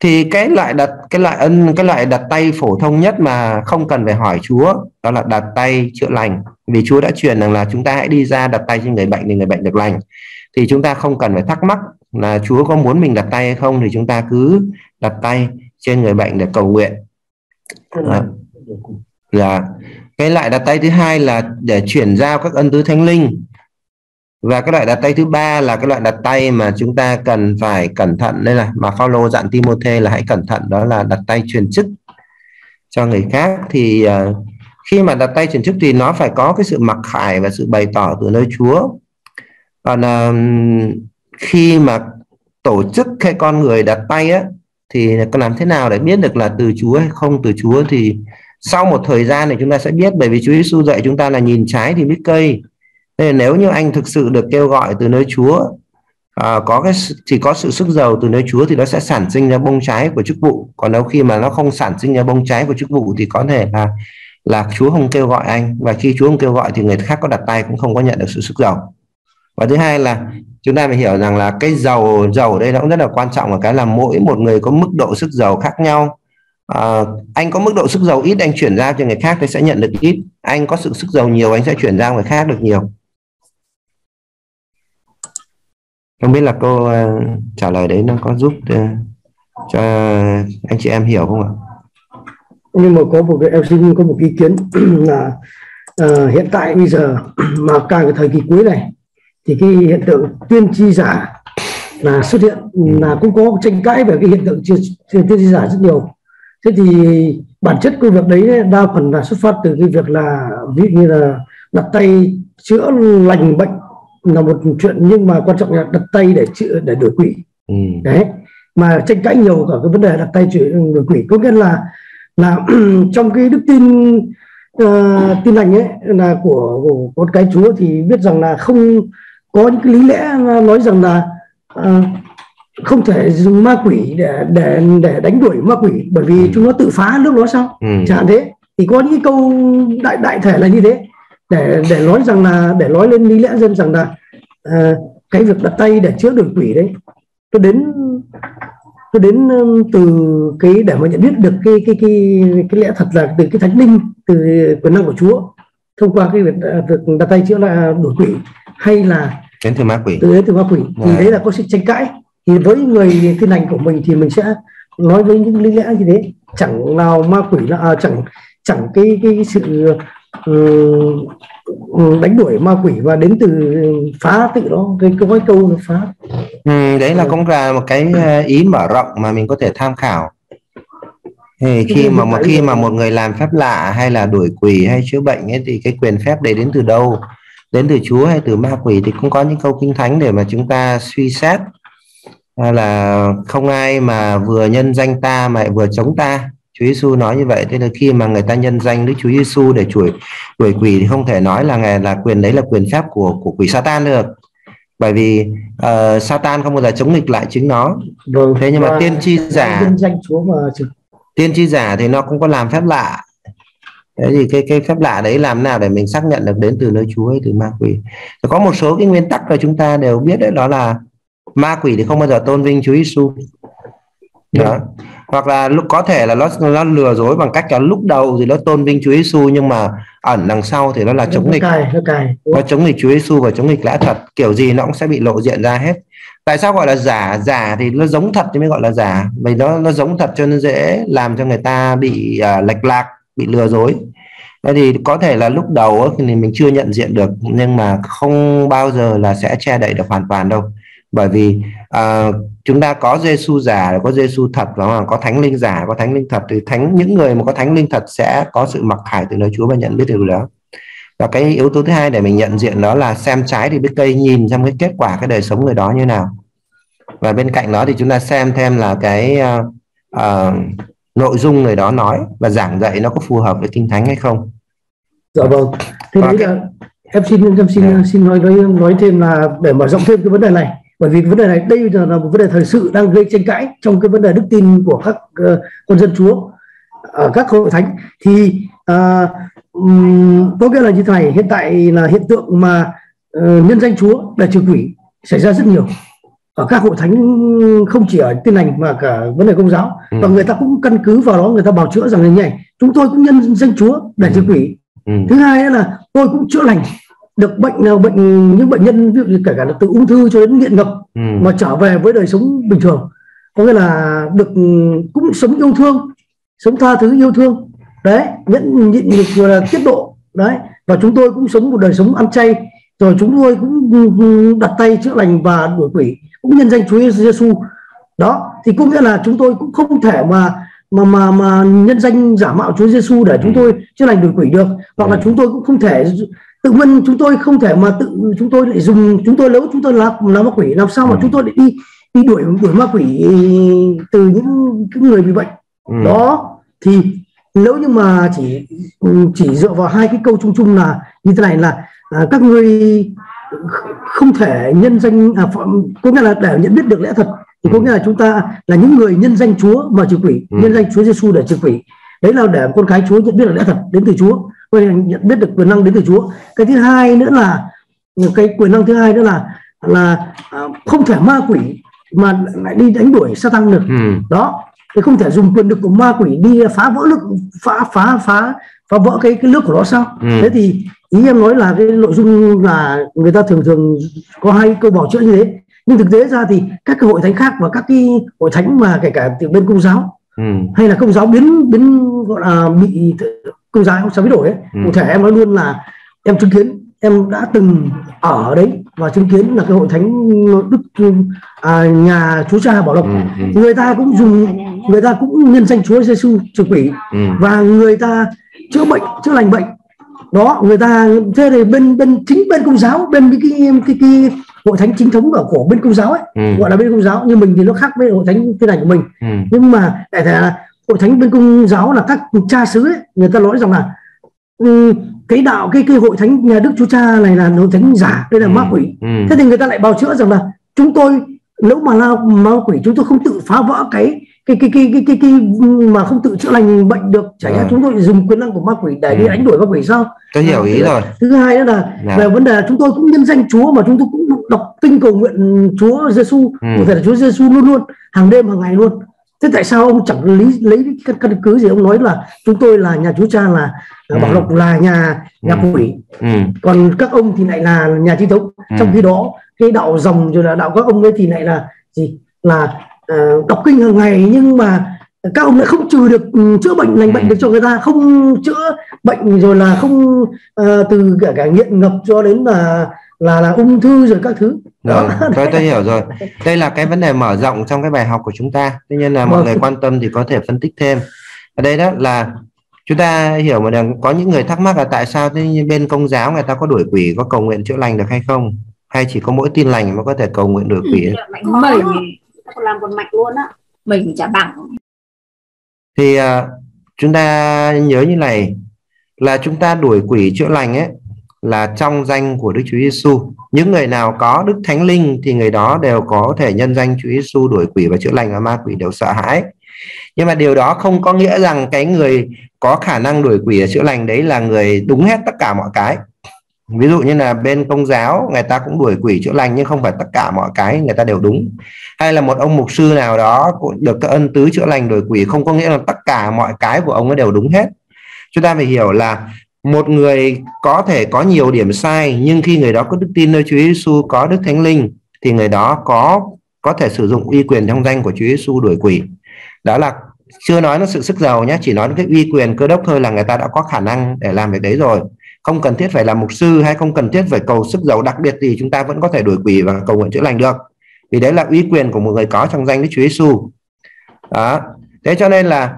Thì cái loại đặt cái loại ân cái loại đặt tay phổ thông nhất mà không cần phải hỏi Chúa đó là đặt tay chữa lành. Vì Chúa đã truyền rằng là chúng ta hãy đi ra đặt tay trên người bệnh để người bệnh được lành. Thì chúng ta không cần phải thắc mắc là Chúa có muốn mình đặt tay hay không thì chúng ta cứ đặt tay trên người bệnh để cầu nguyện đó. là cái loại đặt tay thứ hai là để chuyển giao các ân tứ thánh linh. Và cái loại đặt tay thứ ba là cái loại đặt tay mà chúng ta cần phải cẩn thận. Đây là mà Phaolô dặn Timôthê là hãy cẩn thận đó là đặt tay truyền chức cho người khác. Thì uh, khi mà đặt tay truyền chức thì nó phải có cái sự mặc khải và sự bày tỏ từ nơi Chúa. Còn uh, khi mà tổ chức hay con người đặt tay á thì có làm thế nào để biết được là từ Chúa hay không? Từ Chúa thì sau một thời gian thì chúng ta sẽ biết bởi vì Chúa Giêsu dạy chúng ta là nhìn trái thì biết cây. Nên nếu như anh thực sự được kêu gọi từ nơi Chúa à, có cái chỉ có sự sức giàu từ nơi Chúa thì nó sẽ sản sinh ra bông trái của chức vụ. Còn nếu khi mà nó không sản sinh ra bông trái của chức vụ thì có thể là là Chúa không kêu gọi anh. Và khi Chúa không kêu gọi thì người khác có đặt tay cũng không có nhận được sự sức giàu và thứ hai là chúng ta phải hiểu rằng là cái giàu giàu ở đây nó cũng rất là quan trọng ở cái là mỗi một người có mức độ sức giàu khác nhau. À, anh có mức độ sức giàu ít anh chuyển giao cho người khác thì sẽ nhận được ít. Anh có sự sức giàu nhiều anh sẽ chuyển giao người khác được nhiều. Không biết là cô uh, trả lời đấy nó có giúp uh, cho anh chị em hiểu không ạ? Nhưng mà có một cái em xin có một ý kiến là uh, hiện tại bây giờ mà càng cái thời kỳ cuối này thì cái hiện tượng tuyên chi giả là xuất hiện là cũng có tranh cãi về cái hiện tượng tuyên chi giả rất nhiều. Thế thì bản chất công việc đấy đa phần là xuất phát từ cái việc là ví dụ như là đặt tay chữa lành bệnh là một chuyện nhưng mà quan trọng là đặt tay để chữa để đuổi quỷ ừ. đấy mà tranh cãi nhiều cả cái vấn đề đặt tay chữa đuổi quỷ có nghĩa là là trong cái đức tin uh, tin lành ấy là của, của con cái chúa thì biết rằng là không có những cái lý lẽ nói rằng là uh, không thể dùng ma quỷ để để để đánh đuổi ma quỷ bởi vì ừ. chúng nó tự phá nước nó sao ừ. chẳng thế thì có những câu đại đại thể là như thế để để nói rằng là để nói lên lý lẽ dân rằng là à, cái việc đặt tay để chữa được quỷ đấy tôi đến tôi đến từ cái để mà nhận biết được cái cái cái cái lẽ thật là từ cái thánh linh từ quyền năng của Chúa thông qua cái việc, à, việc đặt tay chữa là đuổi quỷ hay là đến từ ma quỷ. Từ đến từ ma quỷ thì đấy là có sự tranh cãi. Thì với người tin lành của mình thì mình sẽ nói với những lý lẽ như thế. Chẳng nào ma quỷ là à, chẳng chẳng cái cái sự uh, đánh đuổi ma quỷ và đến từ phá tự đó cái cái câu phá. Ừ, đấy là cũng là một cái ờ, ý mở rộng mà mình có thể tham khảo. Thì khi mà mà khi mà một người làm phép lạ hay là đuổi quỷ hay chữa bệnh ấy thì cái quyền phép đấy đến từ đâu đến từ Chúa hay từ ma quỷ thì cũng có những câu kinh thánh để mà chúng ta suy xét là không ai mà vừa nhân danh ta mà vừa chống ta. Chúa Giêsu nói như vậy thế là khi mà người ta nhân danh Đức Chúa Giêsu để đuổi đuổi quỷ thì không thể nói là ngày là quyền đấy là quyền phép của của quỷ Satan được. Bởi vì uh, Satan không bao giờ chống nghịch lại chính nó. Vâng, thế nhưng mà tiên tri giả nhân danh Chúa mà tiên tri giả thì nó cũng có làm phép lạ thế thì cái cái phép lạ đấy làm nào để mình xác nhận được đến từ nơi Chúa hay từ ma quỷ? Có một số cái nguyên tắc là chúng ta đều biết đấy đó là ma quỷ thì không bao giờ tôn vinh Chúa Giêsu đó. Hoặc là lúc có thể là nó nó lừa dối bằng cách là lúc đầu thì nó tôn vinh Chúa Giêsu nhưng mà ẩn đằng sau thì nó là chống nghịch. nó, cài, nó chống nghịch Chúa Giêsu và chống nghịch lẽ thật kiểu gì nó cũng sẽ bị lộ diện ra hết. Tại sao gọi là giả? Giả thì nó giống thật thì mới gọi là giả. Vì nó nó giống thật cho nên dễ làm cho người ta bị uh, lệch lạc bị lừa dối. Thế thì có thể là lúc đầu thì mình chưa nhận diện được nhưng mà không bao giờ là sẽ che đậy được hoàn toàn đâu. Bởi vì uh, chúng ta có Giêsu giả có Giêsu thật và có thánh linh giả có thánh linh thật. Thì thánh những người mà có thánh linh thật sẽ có sự mặc khải từ nơi Chúa và nhận biết điều đó. Và cái yếu tố thứ hai để mình nhận diện đó là xem trái thì biết cây nhìn xem cái kết quả cái đời sống người đó như nào. Và bên cạnh đó thì chúng ta xem thêm là cái uh, uh, nội dung người đó nói và giảng dạy nó có phù hợp với kinh thánh hay không? Dạ vâng. Thế đấy là em xin em xin yeah. xin nói nói nói thêm là để mở rộng thêm cái vấn đề này. Bởi vì cái vấn đề này đây là một vấn đề thời sự đang gây tranh cãi trong cái vấn đề đức tin của các uh, con dân Chúa ở các hội thánh. Thì uh, um, có nghĩa là như thế này hiện tại là hiện tượng mà uh, nhân danh Chúa để trừ quỷ xảy ra rất nhiều ở các hội thánh không chỉ ở tin lành mà cả vấn đề công giáo. Ừ. và người ta cũng căn cứ vào đó người ta bào chữa rằng như này chúng tôi cũng nhân danh Chúa để trừ quỷ. Ừ. thứ hai là tôi cũng chữa lành. Được bệnh nào bệnh những bệnh nhân ví dụ như kể cả là từ ung thư cho đến nghiện ngập ừ. mà trở về với đời sống bình thường. Có nghĩa là được cũng sống yêu thương sống tha thứ yêu thương. Đấy nhẫn nhịn được là tiết độ. Đấy và chúng tôi cũng sống một đời sống ăn chay rồi chúng tôi cũng đặt tay chữa lành và đuổi quỷ cũng nhân danh Chúa Giêsu đó thì cũng nghĩa là chúng tôi cũng không thể mà mà mà mà nhân danh giả mạo Chúa Giêsu để chúng tôi chữa lành đuổi quỷ được hoặc là ừ. chúng tôi cũng không thể tự nhiên chúng tôi không thể mà tự chúng tôi lại dùng chúng tôi nếu chúng tôi là là ma quỷ làm sao mà ừ. chúng tôi lại đi đi đuổi đuổi ma quỷ từ những cái người bị bệnh ừ. đó thì nếu như mà chỉ chỉ dựa vào hai cái câu chung chung là như thế này là à, các ngươi không thể nhân danh à, có nghĩa là để nhận biết được lẽ thật thì có ừ. nghĩa là chúng ta là những người nhân danh Chúa mà trừ quỷ ừ. nhân danh Chúa Giêsu để trừ quỷ đấy là để con cái Chúa nhận biết được lẽ thật đến từ Chúa có nhận biết được quyền năng đến từ Chúa cái thứ hai nữa là cái quyền năng thứ hai nữa là là à, không thể ma quỷ mà lại đi đánh đuổi Satan được ừ. đó thì không thể dùng quyền lực của ma quỷ đi phá vỡ lực phá phá phá phá vỡ cái cái nước của nó sao ừ. thế thì ý em nói là cái nội dung là người ta thường thường có hai câu bảo chữa như thế nhưng thực tế ra thì các cái hội thánh khác và các cái hội thánh mà kể cả từ bên công giáo ừ. hay là công giáo biến biến gọi là bị công giáo sao biến đổi ấy ừ. cụ thể em nói luôn là em chứng kiến em đã từng ở đấy và chứng kiến là cái hội thánh đức à, nhà chúa cha bảo lộc ừ, ừ. người ta cũng dùng người ta cũng nhân danh chúa giêsu trừ quỷ ừ. và người ta chữa bệnh chữa lành bệnh đó người ta thế thì bên bên chính bên công giáo bên cái cái cái, cái hội thánh chính thống ở của bên công giáo ấy ừ. gọi là bên công giáo như mình thì nó khác với hội thánh thiên hành của mình ừ. nhưng mà đại thể là hội thánh bên công giáo là các cha xứ ấy người ta nói rằng là um, cái đạo cái cái hội thánh nhà đức chúa cha này là hội thánh giả đây là ừ. ma quỷ ừ. thế thì người ta lại bào chữa rằng là chúng tôi nếu mà là ma quỷ chúng tôi không tự phá vỡ cái cái cái cái cái cái, cái mà không tự chữa lành bệnh được chẳng hạn ừ. chúng tôi dùng quyền năng của ma quỷ để ừ. đi đánh đuổi ma quỷ sao tôi hiểu ý rồi thứ hai nữa là dạ. về vấn đề chúng tôi cũng nhân danh Chúa mà chúng tôi cũng đọc kinh cầu nguyện Chúa Giêsu ừ. có thể là Chúa Giêsu luôn luôn hàng đêm hàng ngày luôn thế tại sao ông chẳng lý lấy căn, căn cứ gì ông nói là chúng tôi là nhà Chúa Cha là, ừ. Bảo Lộc là nhà nhà ừ. quỷ ừ. còn các ông thì lại là nhà chính thống ừ. trong khi đó cái đạo dòng rồi là đạo các ông ấy thì lại là gì là uh, đọc kinh hàng ngày nhưng mà các ông lại không trừ được um, chữa bệnh lành bệnh ừ. được cho người ta không chữa bệnh rồi là không uh, từ cả cả nghiện ngập cho đến là là là ung thư rồi các thứ. Rồi tôi tôi hiểu rồi. Đây là cái vấn đề mở rộng trong cái bài học của chúng ta. Tuy nhiên là mọi vâng. người quan tâm thì có thể phân tích thêm. Ở đây đó là chúng ta hiểu mà có những người thắc mắc là tại sao thế bên công giáo người ta có đuổi quỷ có cầu nguyện chữa lành được hay không? Hay chỉ có mỗi tin lành mới có thể cầu nguyện đuổi quỷ? Mình làm còn mạnh luôn á. Mình chả bằng. Thì uh, chúng ta nhớ như này là chúng ta đuổi quỷ chữa lành ấy, là trong danh của Đức Chúa Giêsu. Những người nào có Đức Thánh Linh thì người đó đều có thể nhân danh Chúa Giêsu đuổi quỷ và chữa lành và ma quỷ đều sợ hãi. Nhưng mà điều đó không có nghĩa rằng cái người có khả năng đuổi quỷ và chữa lành đấy là người đúng hết tất cả mọi cái. Ví dụ như là bên công giáo, người ta cũng đuổi quỷ chữa lành nhưng không phải tất cả mọi cái, người ta đều đúng. Hay là một ông mục sư nào đó cũng được cái ân tứ chữa lành đuổi quỷ, không có nghĩa là tất cả mọi cái của ông ấy đều đúng hết. Chúng ta phải hiểu là một người có thể có nhiều điểm sai, nhưng khi người đó có đức tin nơi Chúa Giêsu có đức thánh linh, thì người đó có có thể sử dụng uy quyền trong danh của Chúa Giêsu đuổi quỷ. Đó là, chưa nói nó sự sức giàu nhé chỉ nói đến cái uy quyền cơ đốc thôi là người ta đã có khả năng để làm việc đấy rồi. Không cần thiết phải là mục sư hay không cần thiết phải cầu sức giàu đặc biệt gì chúng ta vẫn có thể đuổi quỷ và cầu nguyện chữa lành được. Vì đấy là uy quyền của một người có trong danh Đức Chúa Giêsu đó. Thế cho nên là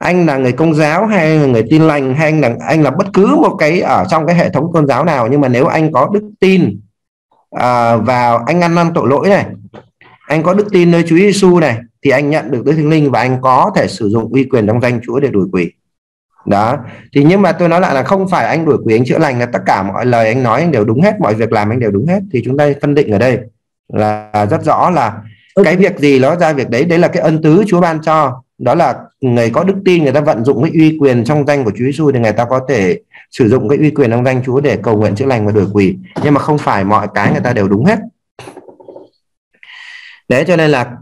anh là người công giáo hay là người tin lành hay anh là anh là bất cứ một cái ở trong cái hệ thống tôn giáo nào nhưng mà nếu anh có đức tin à, vào anh ăn năn tội lỗi này anh có đức tin nơi Chúa Giêsu này thì anh nhận được Đức Thánh Linh và anh có thể sử dụng uy quyền trong danh Chúa để đuổi quỷ. Đó. Thì nhưng mà tôi nói lại là không phải anh đuổi quỷ anh chữa lành là tất cả mọi lời anh nói anh đều đúng hết mọi việc làm anh đều đúng hết. Thì chúng ta phân định ở đây là rất rõ là cái việc gì nó ra việc đấy đấy là cái ân tứ Chúa ban cho đó là người có đức tin người ta vận dụng cái uy quyền trong danh của Chúa Giêsu thì người ta có thể sử dụng cái uy quyền trong danh Chúa để cầu nguyện chữa lành và đuổi quỷ. Nhưng mà không phải mọi cái người ta đều đúng hết. Đấy cho nên là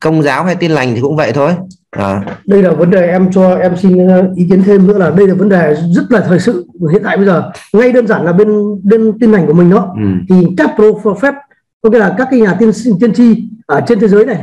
công giáo hay tin lành thì cũng vậy thôi. À. đây là vấn đề em cho em xin ờ, ý kiến thêm nữa là đây là vấn đề rất là thời sự hiện tại bây giờ. Ngay đơn giản là bên bên tin lành của mình đó. Ừ. thì các prophet có nghĩa là các cái nhà tiên tiên tri ở trên thế giới này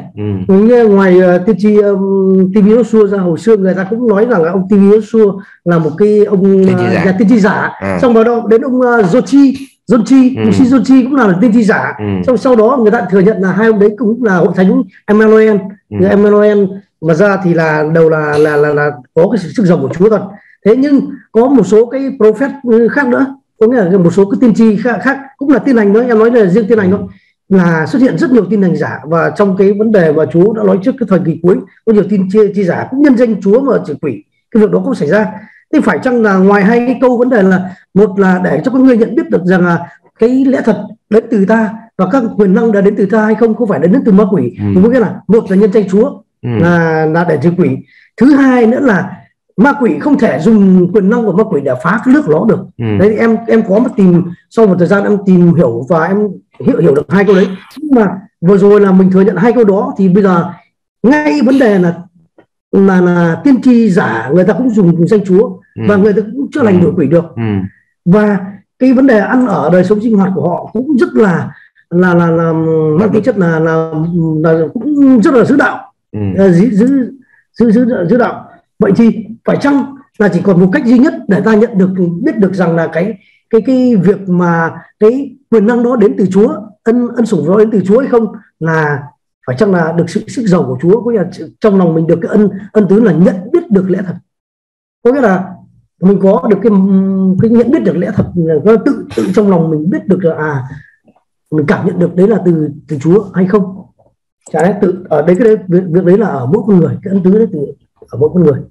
ừ. ngoài uh, tiên tri um, TV Joshua ra hồi xưa người ta cũng nói rằng là ông TV Joshua là một cái ông tiên uh, nhà tiên tri giả à. xong đó đến ông uh, Jochi Jochi, ừ. Jochi cũng là tiên tri giả. Ừ. Sau sau đó người ta thừa nhận là hai ông đấy cũng là hội thánh Emmanuel. Ừ. Emmanuel mà ra thì là đầu là là là, là có cái sự sức rồng của Chúa thật. Thế nhưng có một số cái prophet khác nữa, có nghĩa là một số cái tiên tri khác, khác cũng là tiên lành đó, em nói là riêng tiên lành thôi là xuất hiện rất nhiều tin lành giả và trong cái vấn đề mà Chúa đã nói trước cái thời kỳ cuối có nhiều tin chi, chi giả cũng nhân danh Chúa mà chỉ quỷ cái việc đó cũng xảy ra thế phải chăng là ngoài hai cái câu vấn đề là một là để cho các người nhận biết được rằng là cái lẽ thật đến từ ta và các quyền năng đã đến từ ta hay không không phải đến từ ma quỷ ừ. có nghĩa là một là nhân danh Chúa ừ. là là để trừ quỷ thứ hai nữa là ma quỷ không thể dùng quyền năng của ma quỷ để phá cái nước nó được ừ. đấy em em có một tìm sau một thời gian em tìm hiểu và em hiểu hiểu được hai câu đấy nhưng mà vừa rồi là mình thừa nhận hai câu đó thì bây giờ ngay vấn đề là là, là tiên tri giả người ta cũng dùng danh chúa ừ. và người ta cũng chưa lành đuổi quỷ được ừ. và cái vấn đề ăn ở đời sống sinh hoạt của họ cũng rất là là là, là mang tính chất là, là là cũng rất là giữ đạo ừ. giữ giữ giữ giữ giữ đạo vậy thì phải chăng là chỉ còn một cách duy nhất để ta nhận được biết được rằng là cái cái cái việc mà cái quyền năng đó đến từ Chúa ân ân sủng đó đến từ Chúa hay không là phải chăng là được sự sức giàu của Chúa có nghĩa là trong lòng mình được cái ân ân tứ là nhận biết được lẽ thật. Có nghĩa là mình có được cái cái nhận biết được lẽ thật có tự tự trong lòng mình biết được là à mình cảm nhận được đấy là từ từ Chúa hay không. Chả lẽ tự ở đây cái đấy việc, việc đấy là ở mỗi con người cái ân tứ đấy từ ở mỗi con người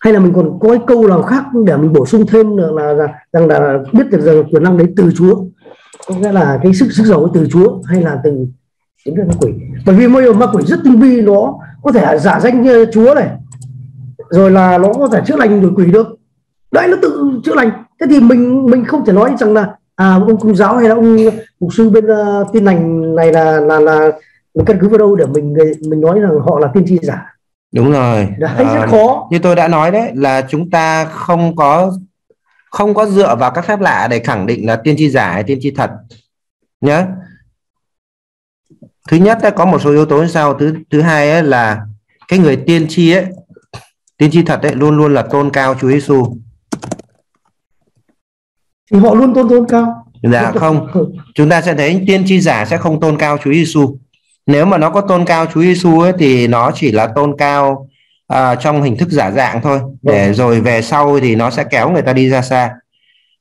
hay là mình còn có cái câu nào khác để mình bổ sung thêm là, là, là rằng là biết được rằng quyền năng đấy từ Chúa. Có nghĩa là cái sức sức giàu từ Chúa hay là từ chính Ma quỷ. Bởi vì môi ma quỷ rất tinh vi nó có thể giả danh Chúa này. Rồi là nó có thể chữa lành được quỷ được. Đấy nó tự chữa lành. Thế thì mình mình không thể nói rằng là à ông công giáo hay là ông mục sư bên uh, tin lành này là là là mình căn cứ vào đâu để mình mình nói rằng họ là tiên tri giả đúng rồi. Đấy à, rất khó. như tôi đã nói đấy là chúng ta không có không có dựa vào các phép lạ để khẳng định là tiên tri giả hay tiên tri thật nhé thứ nhất có một số yếu tố như sau. Thứ thứ hai ấy là cái người tiên tri ấy tiên tri thật ấy luôn luôn là tôn cao Chúa Giêsu thì họ luôn tôn tôn cao. Dạ không. Chúng ta sẽ thấy tiên tri giả sẽ không tôn cao Chúa Giêsu nếu mà nó có tôn cao Chúa Giêsu ấy thì nó chỉ là tôn cao à, trong hình thức giả dạng thôi. Để ừ. rồi về sau thì nó sẽ kéo người ta đi ra xa.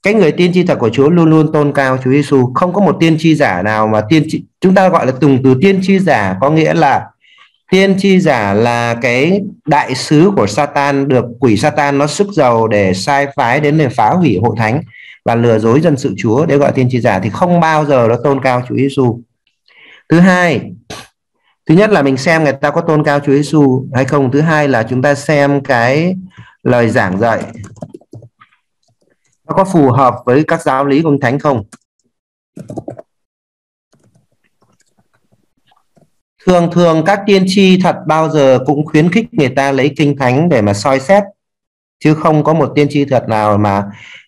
Cái người tiên tri thật của Chúa luôn luôn tôn cao Chúa Giêsu không có một tiên tri giả nào mà tiên tri chúng ta gọi là từng từ tiên tri giả có nghĩa là tiên tri giả là cái đại sứ của Satan được quỷ Satan nó sức giàu để sai phái đến để phá hủy hội thánh và lừa dối dân sự Chúa. Để gọi tiên tri giả thì không bao giờ nó tôn cao Chúa Giêsu thứ hai, thứ nhất là mình xem người ta có tôn cao Chúa Giêsu hay không. Thứ hai là chúng ta xem cái lời giảng dạy. Nó có phù hợp với các giáo lý của thánh không? Thường thường các tiên tri thật bao giờ cũng khuyến khích người ta lấy kinh thánh để mà soi xét, chứ không có một tiên tri thật nào mà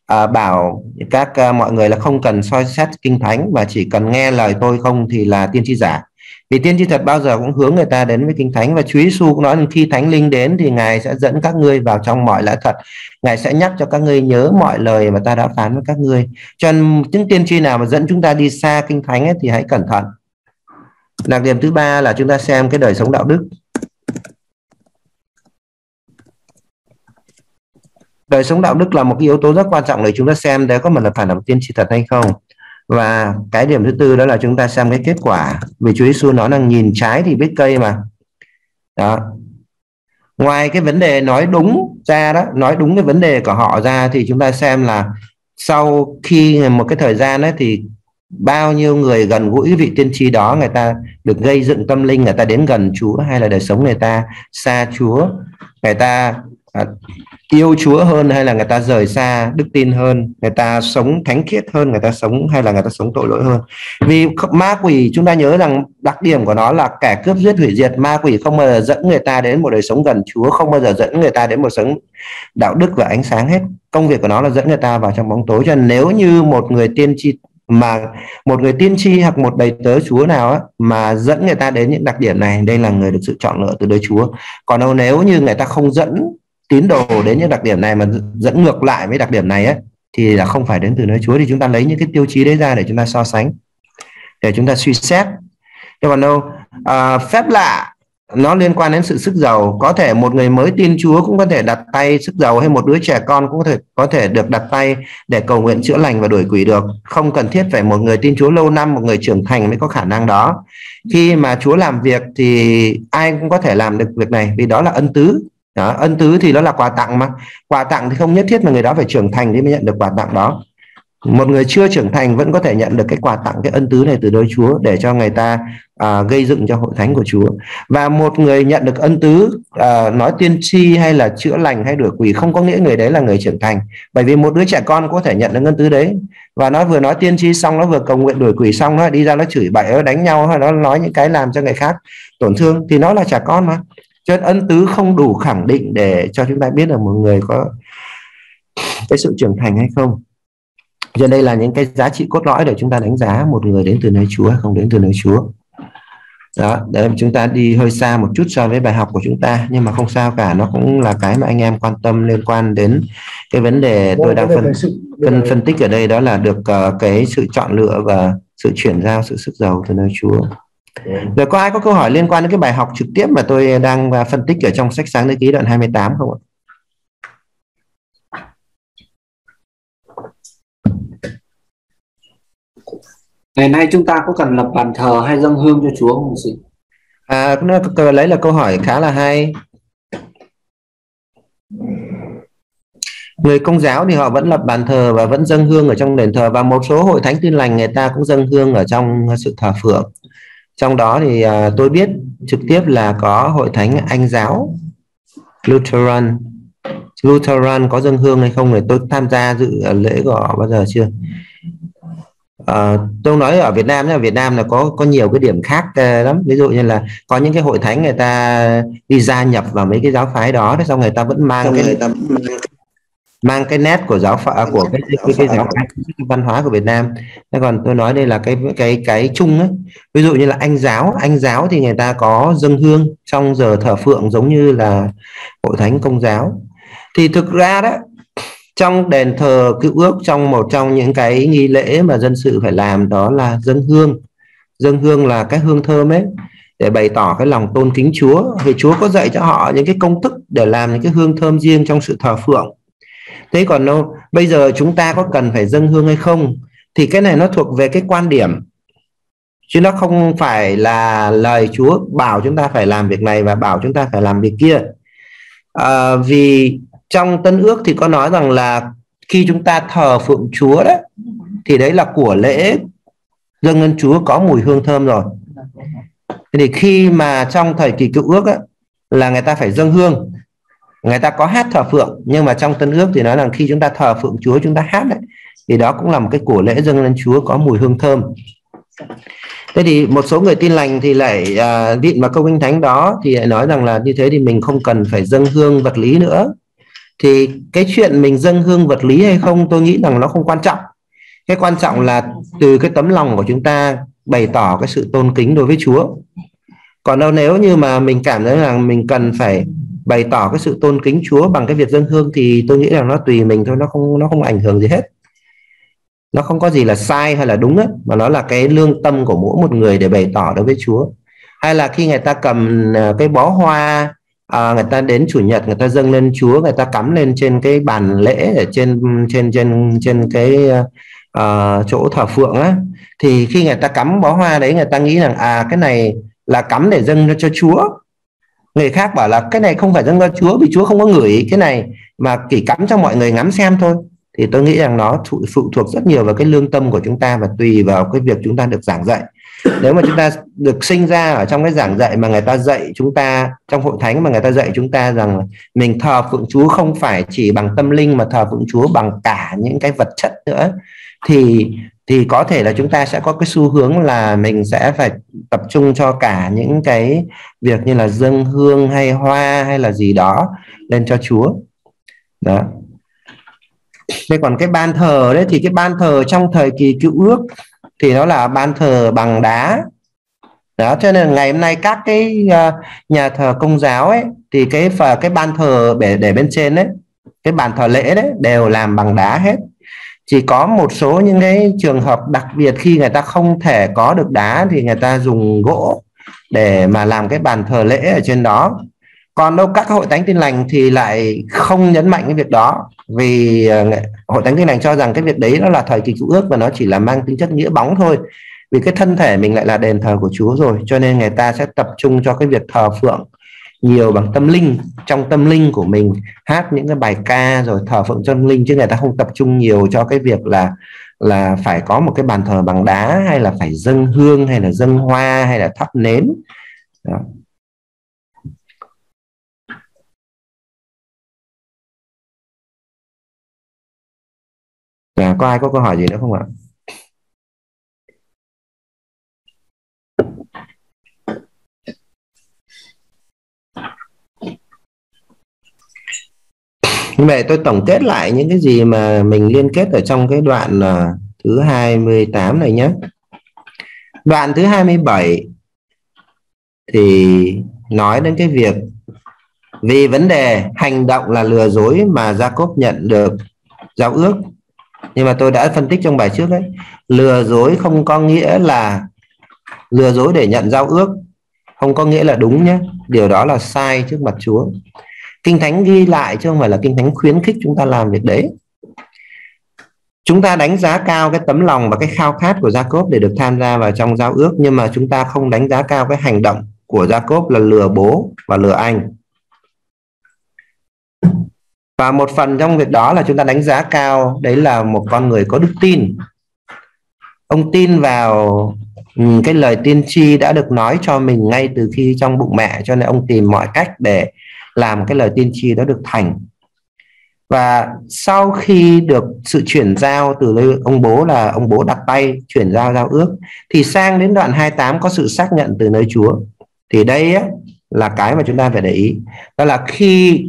à, bảo các à, mọi người là không cần soi xét kinh thánh và chỉ cần nghe lời tôi không thì là tiên tri giả. Vì tiên tri thật bao giờ cũng hướng người ta đến với kinh thánh và Chúa Giêsu cũng nói rằng khi thánh linh đến thì ngài sẽ dẫn các ngươi vào trong mọi lẽ thật. Ngài sẽ nhắc cho các ngươi nhớ mọi lời mà ta đã phán với các ngươi. Cho nên những tiên tri nào mà dẫn chúng ta đi xa kinh thánh ấy, thì hãy cẩn thận. Đặc điểm thứ ba là chúng ta xem cái đời sống đạo đức. Đời sống đạo đức là một cái yếu tố rất quan trọng để chúng ta xem đấy có một là phản động tiên tri thật hay không. Và cái điểm thứ tư đó là chúng ta xem cái kết quả. Vì Chúa Giêsu nói là nhìn trái thì biết cây mà. Đó. Ngoài cái vấn đề nói đúng ra đó, nói đúng cái vấn đề của họ ra thì chúng ta xem là sau khi một cái thời gian đấy thì bao nhiêu người gần gũi vị tiên tri đó người ta được gây dựng tâm linh, người ta đến gần Chúa hay là đời sống người ta, xa Chúa, người ta à, yêu Chúa hơn hay là người ta rời xa đức tin hơn người ta sống thánh khiết hơn người ta sống hay là người ta sống tội lỗi hơn? Vì ma quỷ chúng ta nhớ rằng đặc điểm của nó là kẻ cướp giết hủy diệt ma quỷ không bao giờ dẫn người ta đến một đời sống gần Chúa không bao giờ dẫn người ta đến một sống đạo đức và ánh sáng hết. Công việc của nó là dẫn người ta vào trong bóng tối. Cho nên nếu như một người tiên tri mà một người tiên tri hoặc một đầy tớ Chúa nào á, mà dẫn người ta đến những đặc điểm này đây là người được sự chọn lựa từ đời Chúa. Còn đâu nếu như người ta không dẫn tín đồ đến những đặc điểm này mà dẫn ngược lại với đặc điểm này ấy, thì là không phải đến từ nơi Chúa. Thì chúng ta lấy những cái tiêu chí đấy ra để chúng ta so sánh để chúng ta suy xét. Nhưng còn đâu à, phép lạ nó liên quan đến sự sức giàu. Có thể một người mới tin Chúa cũng có thể đặt tay sức giàu hay một đứa trẻ con cũng có thể có thể được đặt tay để cầu nguyện chữa lành và đuổi quỷ được. Không cần thiết phải một người tin Chúa lâu năm một người trưởng thành mới có khả năng đó. Khi mà Chúa làm việc thì ai cũng có thể làm được việc này vì đó là ân tứ đó, ân tứ thì nó là quà tặng mà. Quà tặng thì không nhất thiết mà người đó phải trưởng thành để mới nhận được quà tặng đó. Một người chưa trưởng thành vẫn có thể nhận được cái quà tặng cái ân tứ này từ đôi Chúa để cho người ta à, gây dựng cho hội thánh của Chúa. Và một người nhận được ân tứ à, nói tiên tri hay là chữa lành hay đuổi quỷ không có nghĩa người đấy là người trưởng thành. Bởi vì một đứa trẻ con có thể nhận được ân tứ đấy. Và nó vừa nói tiên tri xong nó vừa cầu nguyện đuổi quỷ xong nó đi ra nó chửi bậy nó đánh nhau hay nó nói những cái làm cho người khác tổn thương thì nó là trẻ con mà cho nên ân tứ không đủ khẳng định để cho chúng ta biết là một người có cái sự trưởng thành hay không. Cho đây là những cái giá trị cốt lõi để chúng ta đánh giá một người đến từ nơi Chúa hay không đến từ nơi Chúa. Đó để chúng ta đi hơi xa một chút so với bài học của chúng ta nhưng mà không sao cả nó cũng là cái mà anh em quan tâm liên quan đến cái vấn đề tôi đang phân phân, phân tích ở đây đó là được uh, cái sự chọn lựa và sự chuyển giao sự sức giàu từ nơi Chúa rồi có ai có câu hỏi liên quan đến cái bài học trực tiếp mà tôi đang uh, phân tích ở trong sách sáng thế ký đoạn 28 không ạ? Ngày nay chúng ta có cần lập bàn thờ hay dâng hương cho Chúa không chị? À, lấy là câu hỏi khá là hay. Người công giáo thì họ vẫn lập bàn thờ và vẫn dâng hương ở trong đền thờ và một số hội thánh tin lành người ta cũng dâng hương ở trong sự thờ phượng. Trong đó thì à, tôi biết trực tiếp là có hội thánh Anh giáo Lutheran. Lutheran có dâng hương hay không thì tôi tham gia dự lễ của họ bao giờ chưa? Uh, tôi nói ở Việt Nam ở Việt Nam là có có nhiều cái điểm khác uh, lắm. Ví dụ như là có những cái hội thánh người ta đi gia nhập vào mấy cái giáo phái đó xong người ta vẫn mang xong cái người ta mang cái nét của giáo phái của cái cái, cái, cái giáo cái văn hóa của Việt Nam. Thế còn tôi nói đây là cái cái cái chung ấy. Ví dụ như là anh giáo anh giáo thì người ta có dâng hương trong giờ thờ phượng giống như là hội thánh công giáo. Thì thực ra đó trong đền thờ cựu ước trong một trong những cái nghi lễ mà dân sự phải làm đó là dâng hương. Dâng hương là cái hương thơm ấy để bày tỏ cái lòng tôn kính Chúa. Vì Chúa có dạy cho họ những cái công thức để làm những cái hương thơm riêng trong sự thờ phượng thế còn đâu bây giờ chúng ta có cần phải dâng hương hay không thì cái này nó thuộc về cái quan điểm. Chứ nó không phải là lời Chúa bảo chúng ta phải làm việc này và bảo chúng ta phải làm việc kia. À, vì trong tân ước thì có nói rằng là khi chúng ta thờ phượng Chúa đấy thì đấy là của lễ dâng ơn Chúa có mùi hương thơm rồi. Thì khi mà trong thời kỳ cựu ước ấy, là người ta phải dâng hương người ta có hát thờ phượng nhưng mà trong tân ước thì nói rằng khi chúng ta thờ phượng Chúa chúng ta hát đấy. Thì đó cũng là một cái của lễ dâng lên Chúa có mùi hương thơm. Thế thì một số người tin lành thì lại à, viện vào câu kinh thánh đó thì lại nói rằng là như thế thì mình không cần phải dâng hương vật lý nữa. Thì cái chuyện mình dâng hương vật lý hay không tôi nghĩ rằng nó không quan trọng. Cái quan trọng là từ cái tấm lòng của chúng ta bày tỏ cái sự tôn kính đối với Chúa. Còn đâu nếu như mà mình cảm thấy rằng mình cần phải bày tỏ cái sự tôn kính Chúa bằng cái việc dâng hương thì tôi nghĩ rằng nó tùy mình thôi nó không nó không ảnh hưởng gì hết. Nó không có gì là sai hay là đúng ấy, mà nó là cái lương tâm của mỗi một người để bày tỏ đối với Chúa. Hay là khi người ta cầm à, cái bó hoa à, người ta đến chủ nhật người ta dâng lên Chúa người ta cắm lên trên cái bàn lễ ở trên trên trên trên cái uh, chỗ thờ phượng á thì khi người ta cắm bó hoa đấy người ta nghĩ rằng à cái này là cắm để dâng cho Chúa người khác bảo là cái này không phải dâng cho Chúa vì Chúa không có ngửi cái này mà chỉ cắm cho mọi người ngắm xem thôi. Thì tôi nghĩ rằng nó phụ, phụ thuộc rất nhiều vào cái lương tâm của chúng ta và tùy vào cái việc chúng ta được giảng dạy. Nếu mà chúng ta được sinh ra ở trong cái giảng dạy mà người ta dạy chúng ta trong hội thánh mà người ta dạy chúng ta rằng mình thờ phượng Chúa không phải chỉ bằng tâm linh mà thờ phượng Chúa bằng cả những cái vật chất nữa thì thì có thể là chúng ta sẽ có cái xu hướng là mình sẽ phải tập trung cho cả những cái việc như là dâng hương hay hoa hay là gì đó lên cho Chúa. Đó. Thế còn cái ban thờ đấy thì cái ban thờ trong thời kỳ cựu ước thì nó là ban thờ bằng đá. Đó, cho nên ngày hôm nay các cái à, nhà thờ công giáo ấy thì cái và cái ban thờ để để bên trên đấy cái bàn thờ lễ đấy đều làm bằng đá hết chỉ có một số những cái trường hợp đặc biệt khi người ta không thể có được đá thì người ta dùng gỗ để mà làm cái bàn thờ lễ ở trên đó. Còn đâu các hội thánh tin lành thì lại không nhấn mạnh cái việc đó vì ờ, hội thánh tin lành cho rằng cái việc đấy nó là thời kỳ cựu ước và nó chỉ là mang tính chất nghĩa bóng thôi, vì cái thân thể mình lại là đền thờ của Chúa rồi, cho nên người ta sẽ tập trung cho cái việc thờ phượng nhiều bằng tâm linh trong tâm linh của mình hát những cái bài ca rồi thờ phượng tâm linh chứ người ta không tập trung nhiều cho cái việc là là phải có một cái bàn thờ bằng đá hay là phải dâng hương hay là dâng hoa hay là thắp nến đó. À, có ai có câu hỏi gì nữa không ạ? Như vậy tôi tổng kết lại những cái gì mà mình liên kết ở trong cái đoạn uh, thứ 28 này nhé. Đoạn thứ 27 thì nói đến cái việc vì vấn đề hành động là lừa dối mà Jacob nhận được giao ước. Nhưng mà tôi đã phân tích trong bài trước đấy lừa dối không có nghĩa là lừa dối để nhận giao ước không có nghĩa là đúng nhé điều đó là sai trước mặt Chúa kinh thánh ghi lại chứ không phải là kinh thánh khuyến khích chúng ta làm việc đấy. Chúng ta đánh giá cao cái tấm lòng và cái khao khát của Jacob để được tham gia vào trong giao ước, nhưng mà chúng ta không đánh giá cao cái hành động của Jacob là lừa bố và lừa anh. Và một phần trong việc đó là chúng ta đánh giá cao, đấy là một con người có đức tin. Ông tin vào ừ, cái lời tiên tri đã được nói cho mình ngay từ khi trong bụng mẹ, cho nên ông tìm mọi cách để làm cái lời tiên tri đó được thành. Và sau khi được sự chuyển giao từ nơi ông bố là ông bố đặt tay chuyển giao giao ước thì sang đến đoạn 28 có sự xác nhận từ nơi Chúa. Thì đây á, là cái mà chúng ta phải để ý. Đó là khi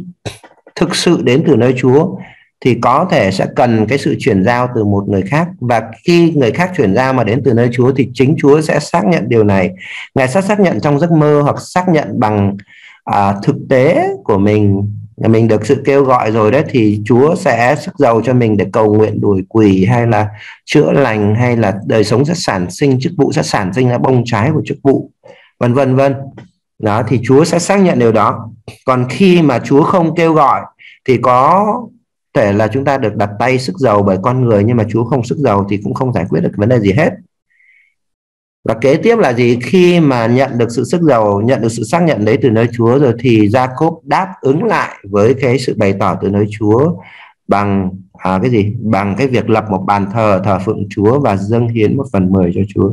thực sự đến từ nơi Chúa thì có thể sẽ cần cái sự chuyển giao từ một người khác. Và khi người khác chuyển giao mà đến từ nơi Chúa thì chính Chúa sẽ xác nhận điều này. Ngài sẽ xác nhận trong giấc mơ hoặc xác nhận bằng à, thực tế của mình mình được sự kêu gọi rồi đấy thì Chúa sẽ sức giàu cho mình để cầu nguyện đuổi quỷ hay là chữa lành hay là đời sống sẽ sản sinh chức vụ sẽ sản sinh ra bông trái của chức vụ vân vân vân. Đó thì Chúa sẽ xác nhận điều đó. Còn khi mà Chúa không kêu gọi thì có thể là chúng ta được đặt tay sức giàu bởi con người nhưng mà Chúa không sức giàu thì cũng không giải quyết được vấn đề gì hết và kế tiếp là gì? Khi mà nhận được sự sức giàu nhận được sự xác nhận đấy từ nơi Chúa rồi thì Jacob đáp ứng lại với cái sự bày tỏ từ nơi Chúa bằng à, cái gì? Bằng cái việc lập một bàn thờ thờ phượng Chúa và dâng hiến một phần mười cho Chúa.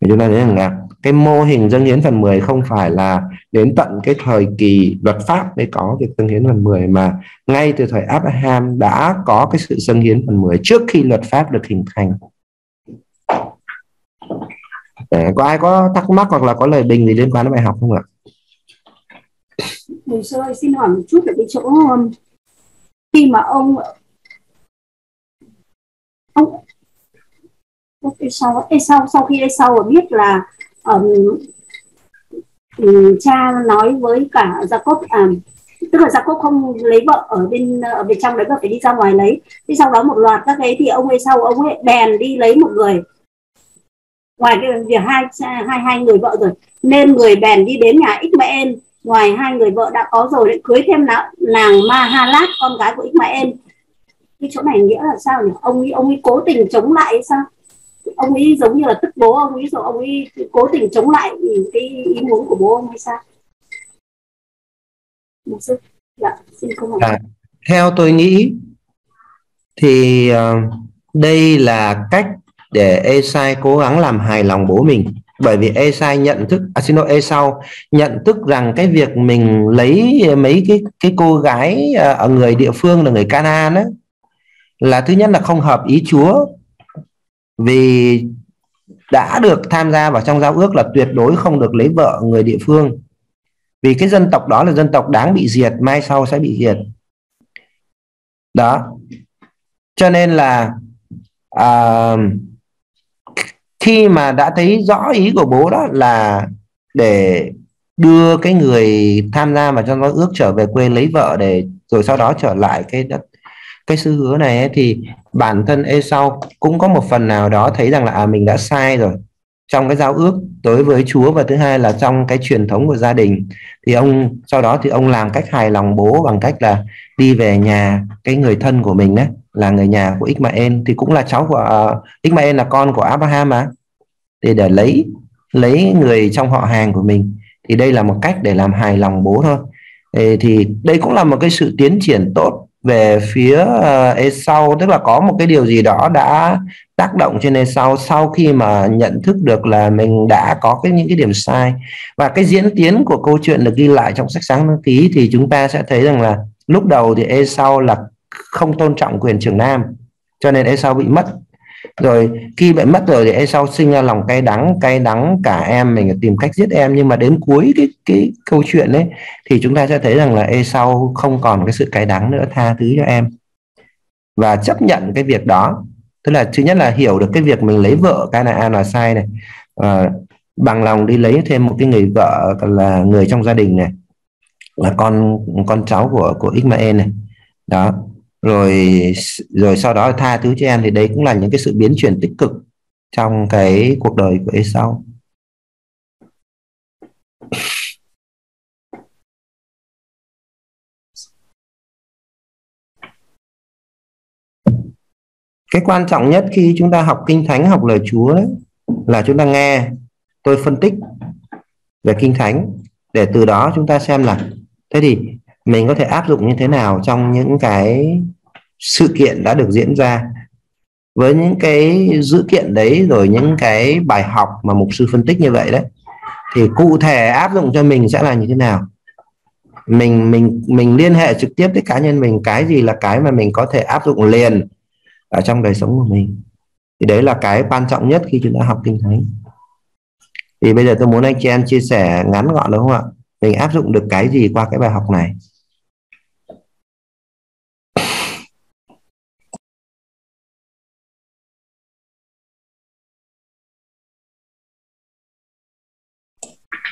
Thì chúng ta thấy rằng là cái mô hình dâng hiến phần 10 không phải là đến tận cái thời kỳ luật pháp mới có việc dâng hiến phần 10 mà ngay từ thời Abraham đã có cái sự dâng hiến phần 10 trước khi luật pháp được hình thành để có ai có thắc mắc hoặc là có lời bình gì liên quan đến bài học không ạ? Thầy Sơ, xin hỏi một chút về cái chỗ um, khi mà ông ông sau sau sau khi sau biết là um, ừ, cha nói với cả Jacob à, tức là Jacob không lấy vợ ở bên ở bên trong đấy mà phải đi ra ngoài lấy. Thế sau đó một loạt các cái thì ông ấy sau ông ấy bèn đi lấy một người ngoài cái việc hai hai hai người vợ rồi nên người bèn đi đến nhà Ismael. Ngoài hai người vợ đã có rồi lại cưới thêm nàng, nàng Mahalat con gái của Ismael. Cái chỗ này nghĩa là sao nhỉ? Ông ấy ông ấy cố tình chống lại hay sao? Ông ấy giống như là tức bố ông ấy rồi ông ấy cố tình chống lại cái ý muốn của bố ông hay sao? Một sư dạ xin không à, theo tôi nghĩ thì uh, đây là cách để Esai cố gắng làm hài lòng bố mình. Bởi vì Esai nhận thức à xin lỗi Esau nhận thức rằng cái việc mình lấy mấy cái cái cô gái à, ở người địa phương là người Canaan á là thứ nhất là không hợp ý Chúa. Vì đã được tham gia vào trong giao ước là tuyệt đối không được lấy vợ người địa phương. Vì cái dân tộc đó là dân tộc đáng bị diệt mai sau sẽ bị diệt. Đó. Cho nên là uh, khi mà đã thấy rõ ý của bố đó là để đưa cái người tham gia mà trong giao ước trở về quê lấy vợ để rồi sau đó trở lại cái đất cái sư hứa này ấy, thì bản thân Esau cũng có một phần nào đó thấy rằng là à, mình đã sai rồi. Trong cái giao ước đối với Chúa và thứ hai là trong cái truyền thống của gia đình thì ông sau đó thì ông làm cách hài lòng bố bằng cách là đi về nhà cái người thân của mình đấy là người nhà của Ismael thì cũng là cháu của uh, Ismael là con của Abraham mà. Thì để lấy lấy người trong họ hàng của mình thì đây là một cách để làm hài lòng bố thôi. Thì đây cũng là một cái sự tiến triển tốt về phía uh, Esau tức là có một cái điều gì đó đã tác động trên Esau sau khi mà nhận thức được là mình đã có cái những cái điểm sai. Và cái diễn tiến của câu chuyện được ghi lại trong sách sáng đăng ký thì chúng ta sẽ thấy rằng là lúc đầu thì Esau là không tôn trọng quyền trưởng nam cho nên Esau bị mất. Rồi khi bị mất rồi thì Esau sinh ra lòng cay đắng cay đắng cả em mình tìm cách giết em. Nhưng mà đến cuối cái cái câu chuyện ấy thì chúng ta sẽ thấy rằng là Esau không còn cái sự cay đắng nữa tha thứ cho em. Và chấp nhận cái việc đó. Tức là thứ nhất là hiểu được cái việc mình lấy vợ cái này à, là sai này. À, bằng lòng đi lấy thêm một cái người vợ là người trong gia đình này là con con cháu của của Ismael này. Đó rồi rồi sau đó tha thứ cho em thì đấy cũng là những cái sự biến chuyển tích cực trong cái cuộc đời của Esau. Cái quan trọng nhất khi chúng ta học kinh thánh học lời Chúa đấy, là chúng ta nghe tôi phân tích về kinh thánh để từ đó chúng ta xem là thế thì mình có thể áp dụng như thế nào trong những cái sự kiện đã được diễn ra? Với những cái dữ kiện đấy, rồi những cái bài học mà mục sư phân tích như vậy đấy, thì cụ thể áp dụng cho mình sẽ là như thế nào? Mình mình mình liên hệ trực tiếp với cá nhân mình, cái gì là cái mà mình có thể áp dụng liền ở trong đời sống của mình? Thì đấy là cái quan trọng nhất khi chúng ta học kinh thánh. Thì bây giờ tôi muốn anh chị em chia sẻ ngắn gọn, đúng không ạ? Mình áp dụng được cái gì qua cái bài học này?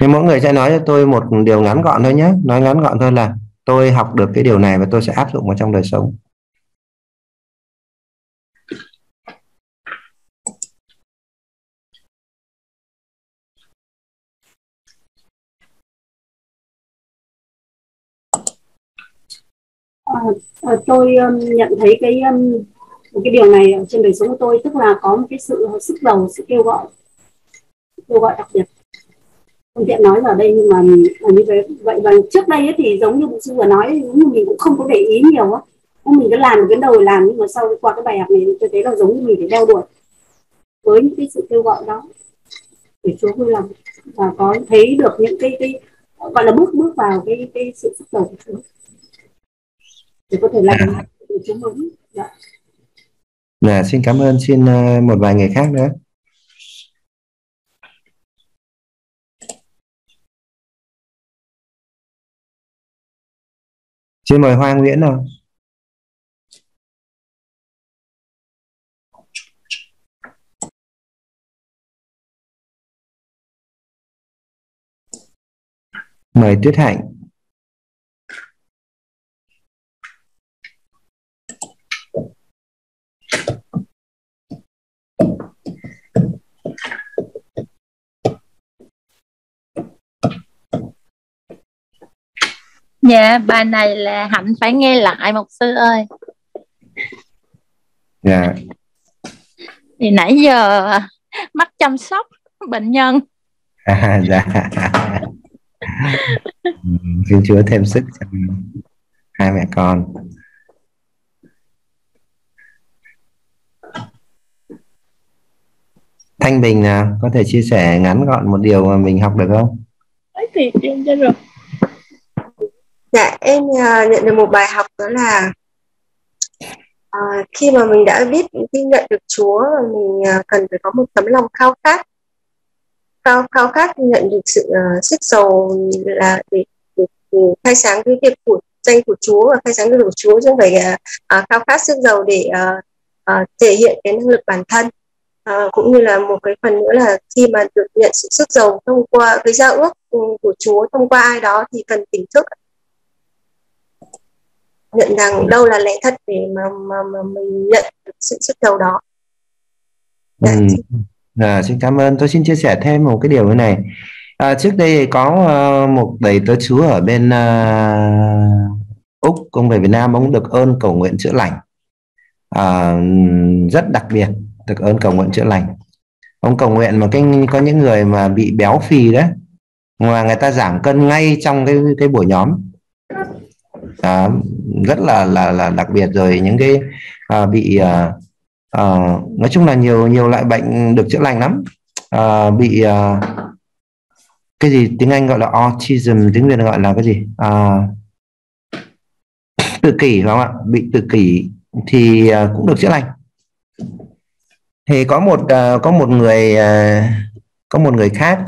Thì mỗi người sẽ nói cho tôi một điều ngắn gọn thôi nhé. Nói ngắn gọn thôi là tôi học được cái điều này và tôi sẽ áp dụng vào trong đời sống. À, à, tôi um, nhận thấy cái um, cái điều này ở trên đời sống của tôi tức là có một cái sự sức đầu sự kêu gọi kêu gọi đặc biệt không tiện nói ở đây nhưng mà như vậy. Vậy và trước đây ấy thì giống như bộ sư vừa nói nhưng mình cũng không có để ý nhiều á. Mình cứ làm cái đầu làm nhưng mà sau qua cái bài học này tôi thấy là giống như mình phải đeo đuổi. Với những cái sự kêu gọi đó. Để Chúa vui lòng và có thấy được những cái cái gọi là bước bước vào cái cái sự sức đầu của Chúa. Để có thể làm được Chúa muốn dạ. Dạ, xin cảm ơn. Xin ờ, một vài người khác nữa Xin mời Hoa Nguyễn nào. Mời Tuyết Hạnh. Dạ, bài này là Hạnh phải nghe lại một sư ơi. dạ Thì nãy giờ mắt chăm sóc bệnh nhân. à, dạ Ừ, xin Chúa thêm sức cho hai mẹ con Thanh Bình nào có thể chia sẻ ngắn gọn một điều mà mình học được không? Thì em cho rồi. Dạ em ờ, nhận được một bài học đó là à, khi mà mình đã biết ghi nhận được Chúa mình ờ, cần phải có một tấm lòng khao khát khao khao khát nhận được sự uh, sức giàu là để, để, để khai sáng cái việc của danh của Chúa và khai sáng cái của Chúa chứ không phải uh, khao khát sức giàu để uh, uh, thể hiện cái năng lực bản thân. Uh, cũng như là một cái phần nữa là khi mà được nhận sự sức giàu thông qua cái giao ước ừ, của Chúa thông qua ai đó thì cần tỉnh thức nhận rằng đâu là lẽ thật để mà mà, mà mình nhận được sự sức giàu đó Ừ. Dạ. À, xin cảm ơn. Tôi xin chia sẻ thêm một cái điều như này. À, trước đây có ờ, một đầy tớ Chúa ở bên ờ, Úc, ông về Việt Nam, ông được ơn cầu nguyện chữa lành. À, rất đặc biệt, được ơn cầu nguyện chữa lành. Ông cầu nguyện mà cái có những người mà bị béo phì đấy, mà người ta giảm cân ngay trong cái cái buổi nhóm. À, rất là là là đặc biệt rồi. Những cái à, bị à, à, nói chung là nhiều nhiều loại bệnh được chữa lành lắm. À, bị à, cái gì tiếng Anh gọi là autism tiếng Việt gọi là cái gì? À, tự kỷ phải không ạ? Bị tự kỷ thì à, cũng được chữa lành. Thì có một à, có một người à, có một người khác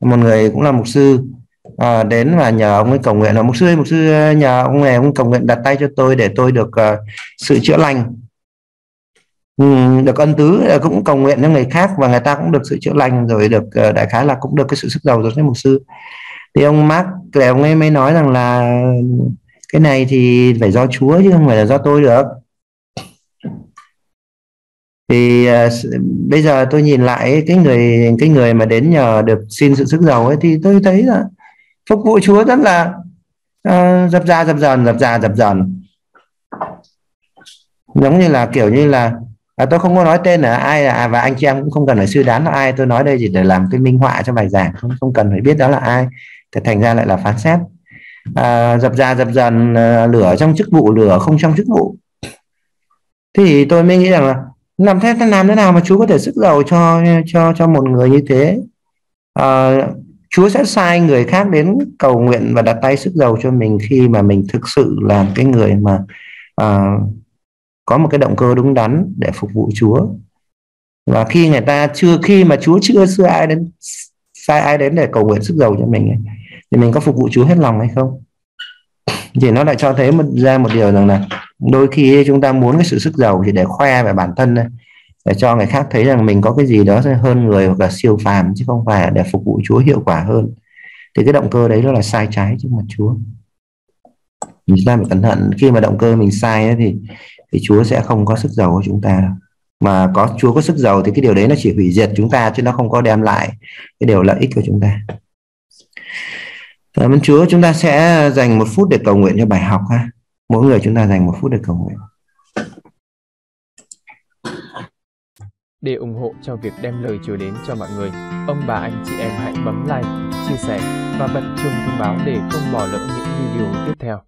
một người cũng là mục sư à, đến và nhờ ông ấy cầu nguyện. Là mục sư ơi, mục sư ờ, nhờ ông này ông cầu nguyện đặt tay cho tôi để tôi được uh, sự chữa lành. Ừ, được ân tứ cũng cầu nguyện cho người khác và người ta cũng được sự chữa lành rồi được uh, đại khái là cũng được cái sự sức giàu rồi với mục sư. Thì ông Mark thì ông ấy mới nói rằng là cái này thì phải do Chúa chứ không phải là do tôi được. Thì uh, bây giờ tôi nhìn lại cái người cái người mà đến nhờ được xin sự sức giàu ấy thì tôi thấy là phục vụ Chúa rất là uh, dập ra dập dần dập ra dập dần giống như là kiểu như là à, tôi không có nói tên là ai là và anh chị em cũng không cần phải suy đoán là ai. Tôi nói đây chỉ để làm cái minh họa cho bài giảng không không cần phải biết đó là ai. Thì thành ra lại là phán xét. À, dập ra dập dần à, ờ, lửa trong chức vụ lửa không trong chức vụ. Thì tôi mới nghĩ rằng là làm thế làm thế nào mà Chúa có thể sức giàu cho cho cho một người như thế? À, Chúa sẽ sai người khác đến cầu nguyện và đặt tay sức giàu cho mình khi mà mình thực sự là cái người mà à, có một cái động cơ đúng đắn để phục vụ Chúa. Và khi người ta chưa khi mà Chúa chưa xưa ai đến sai ai đến để cầu nguyện sức giàu cho mình ấy, thì mình có phục vụ Chúa hết lòng hay không? Thì nó lại cho thấy một ra một điều rằng là đôi khi chúng ta muốn cái sự sức giàu thì để khoe về bản thân này để cho người khác thấy rằng mình có cái gì đó hơn người hoặc là siêu phàm chứ không phải để phục vụ Chúa hiệu quả hơn. Thì cái động cơ đấy nó là sai trái trước mặt Chúa. Chúng ta phải cẩn thận. Khi mà động cơ mình sai ấy, thì thì Chúa sẽ không có sức giàu của chúng ta đâu. Mà có Chúa có sức giàu thì cái điều đấy nó chỉ hủy diệt chúng ta chứ nó không có đem lại cái điều lợi ích của chúng ta. Cảm ơn Chúa. Chúng ta sẽ dành một phút để cầu nguyện cho bài học ha. Mỗi người chúng ta dành một phút để cầu nguyện. Để ủng hộ cho việc đem lời Chúa đến cho mọi người, ông bà anh chị em hãy bấm like, chia sẻ và bật chuông thông báo để không bỏ lỡ những video tiếp theo.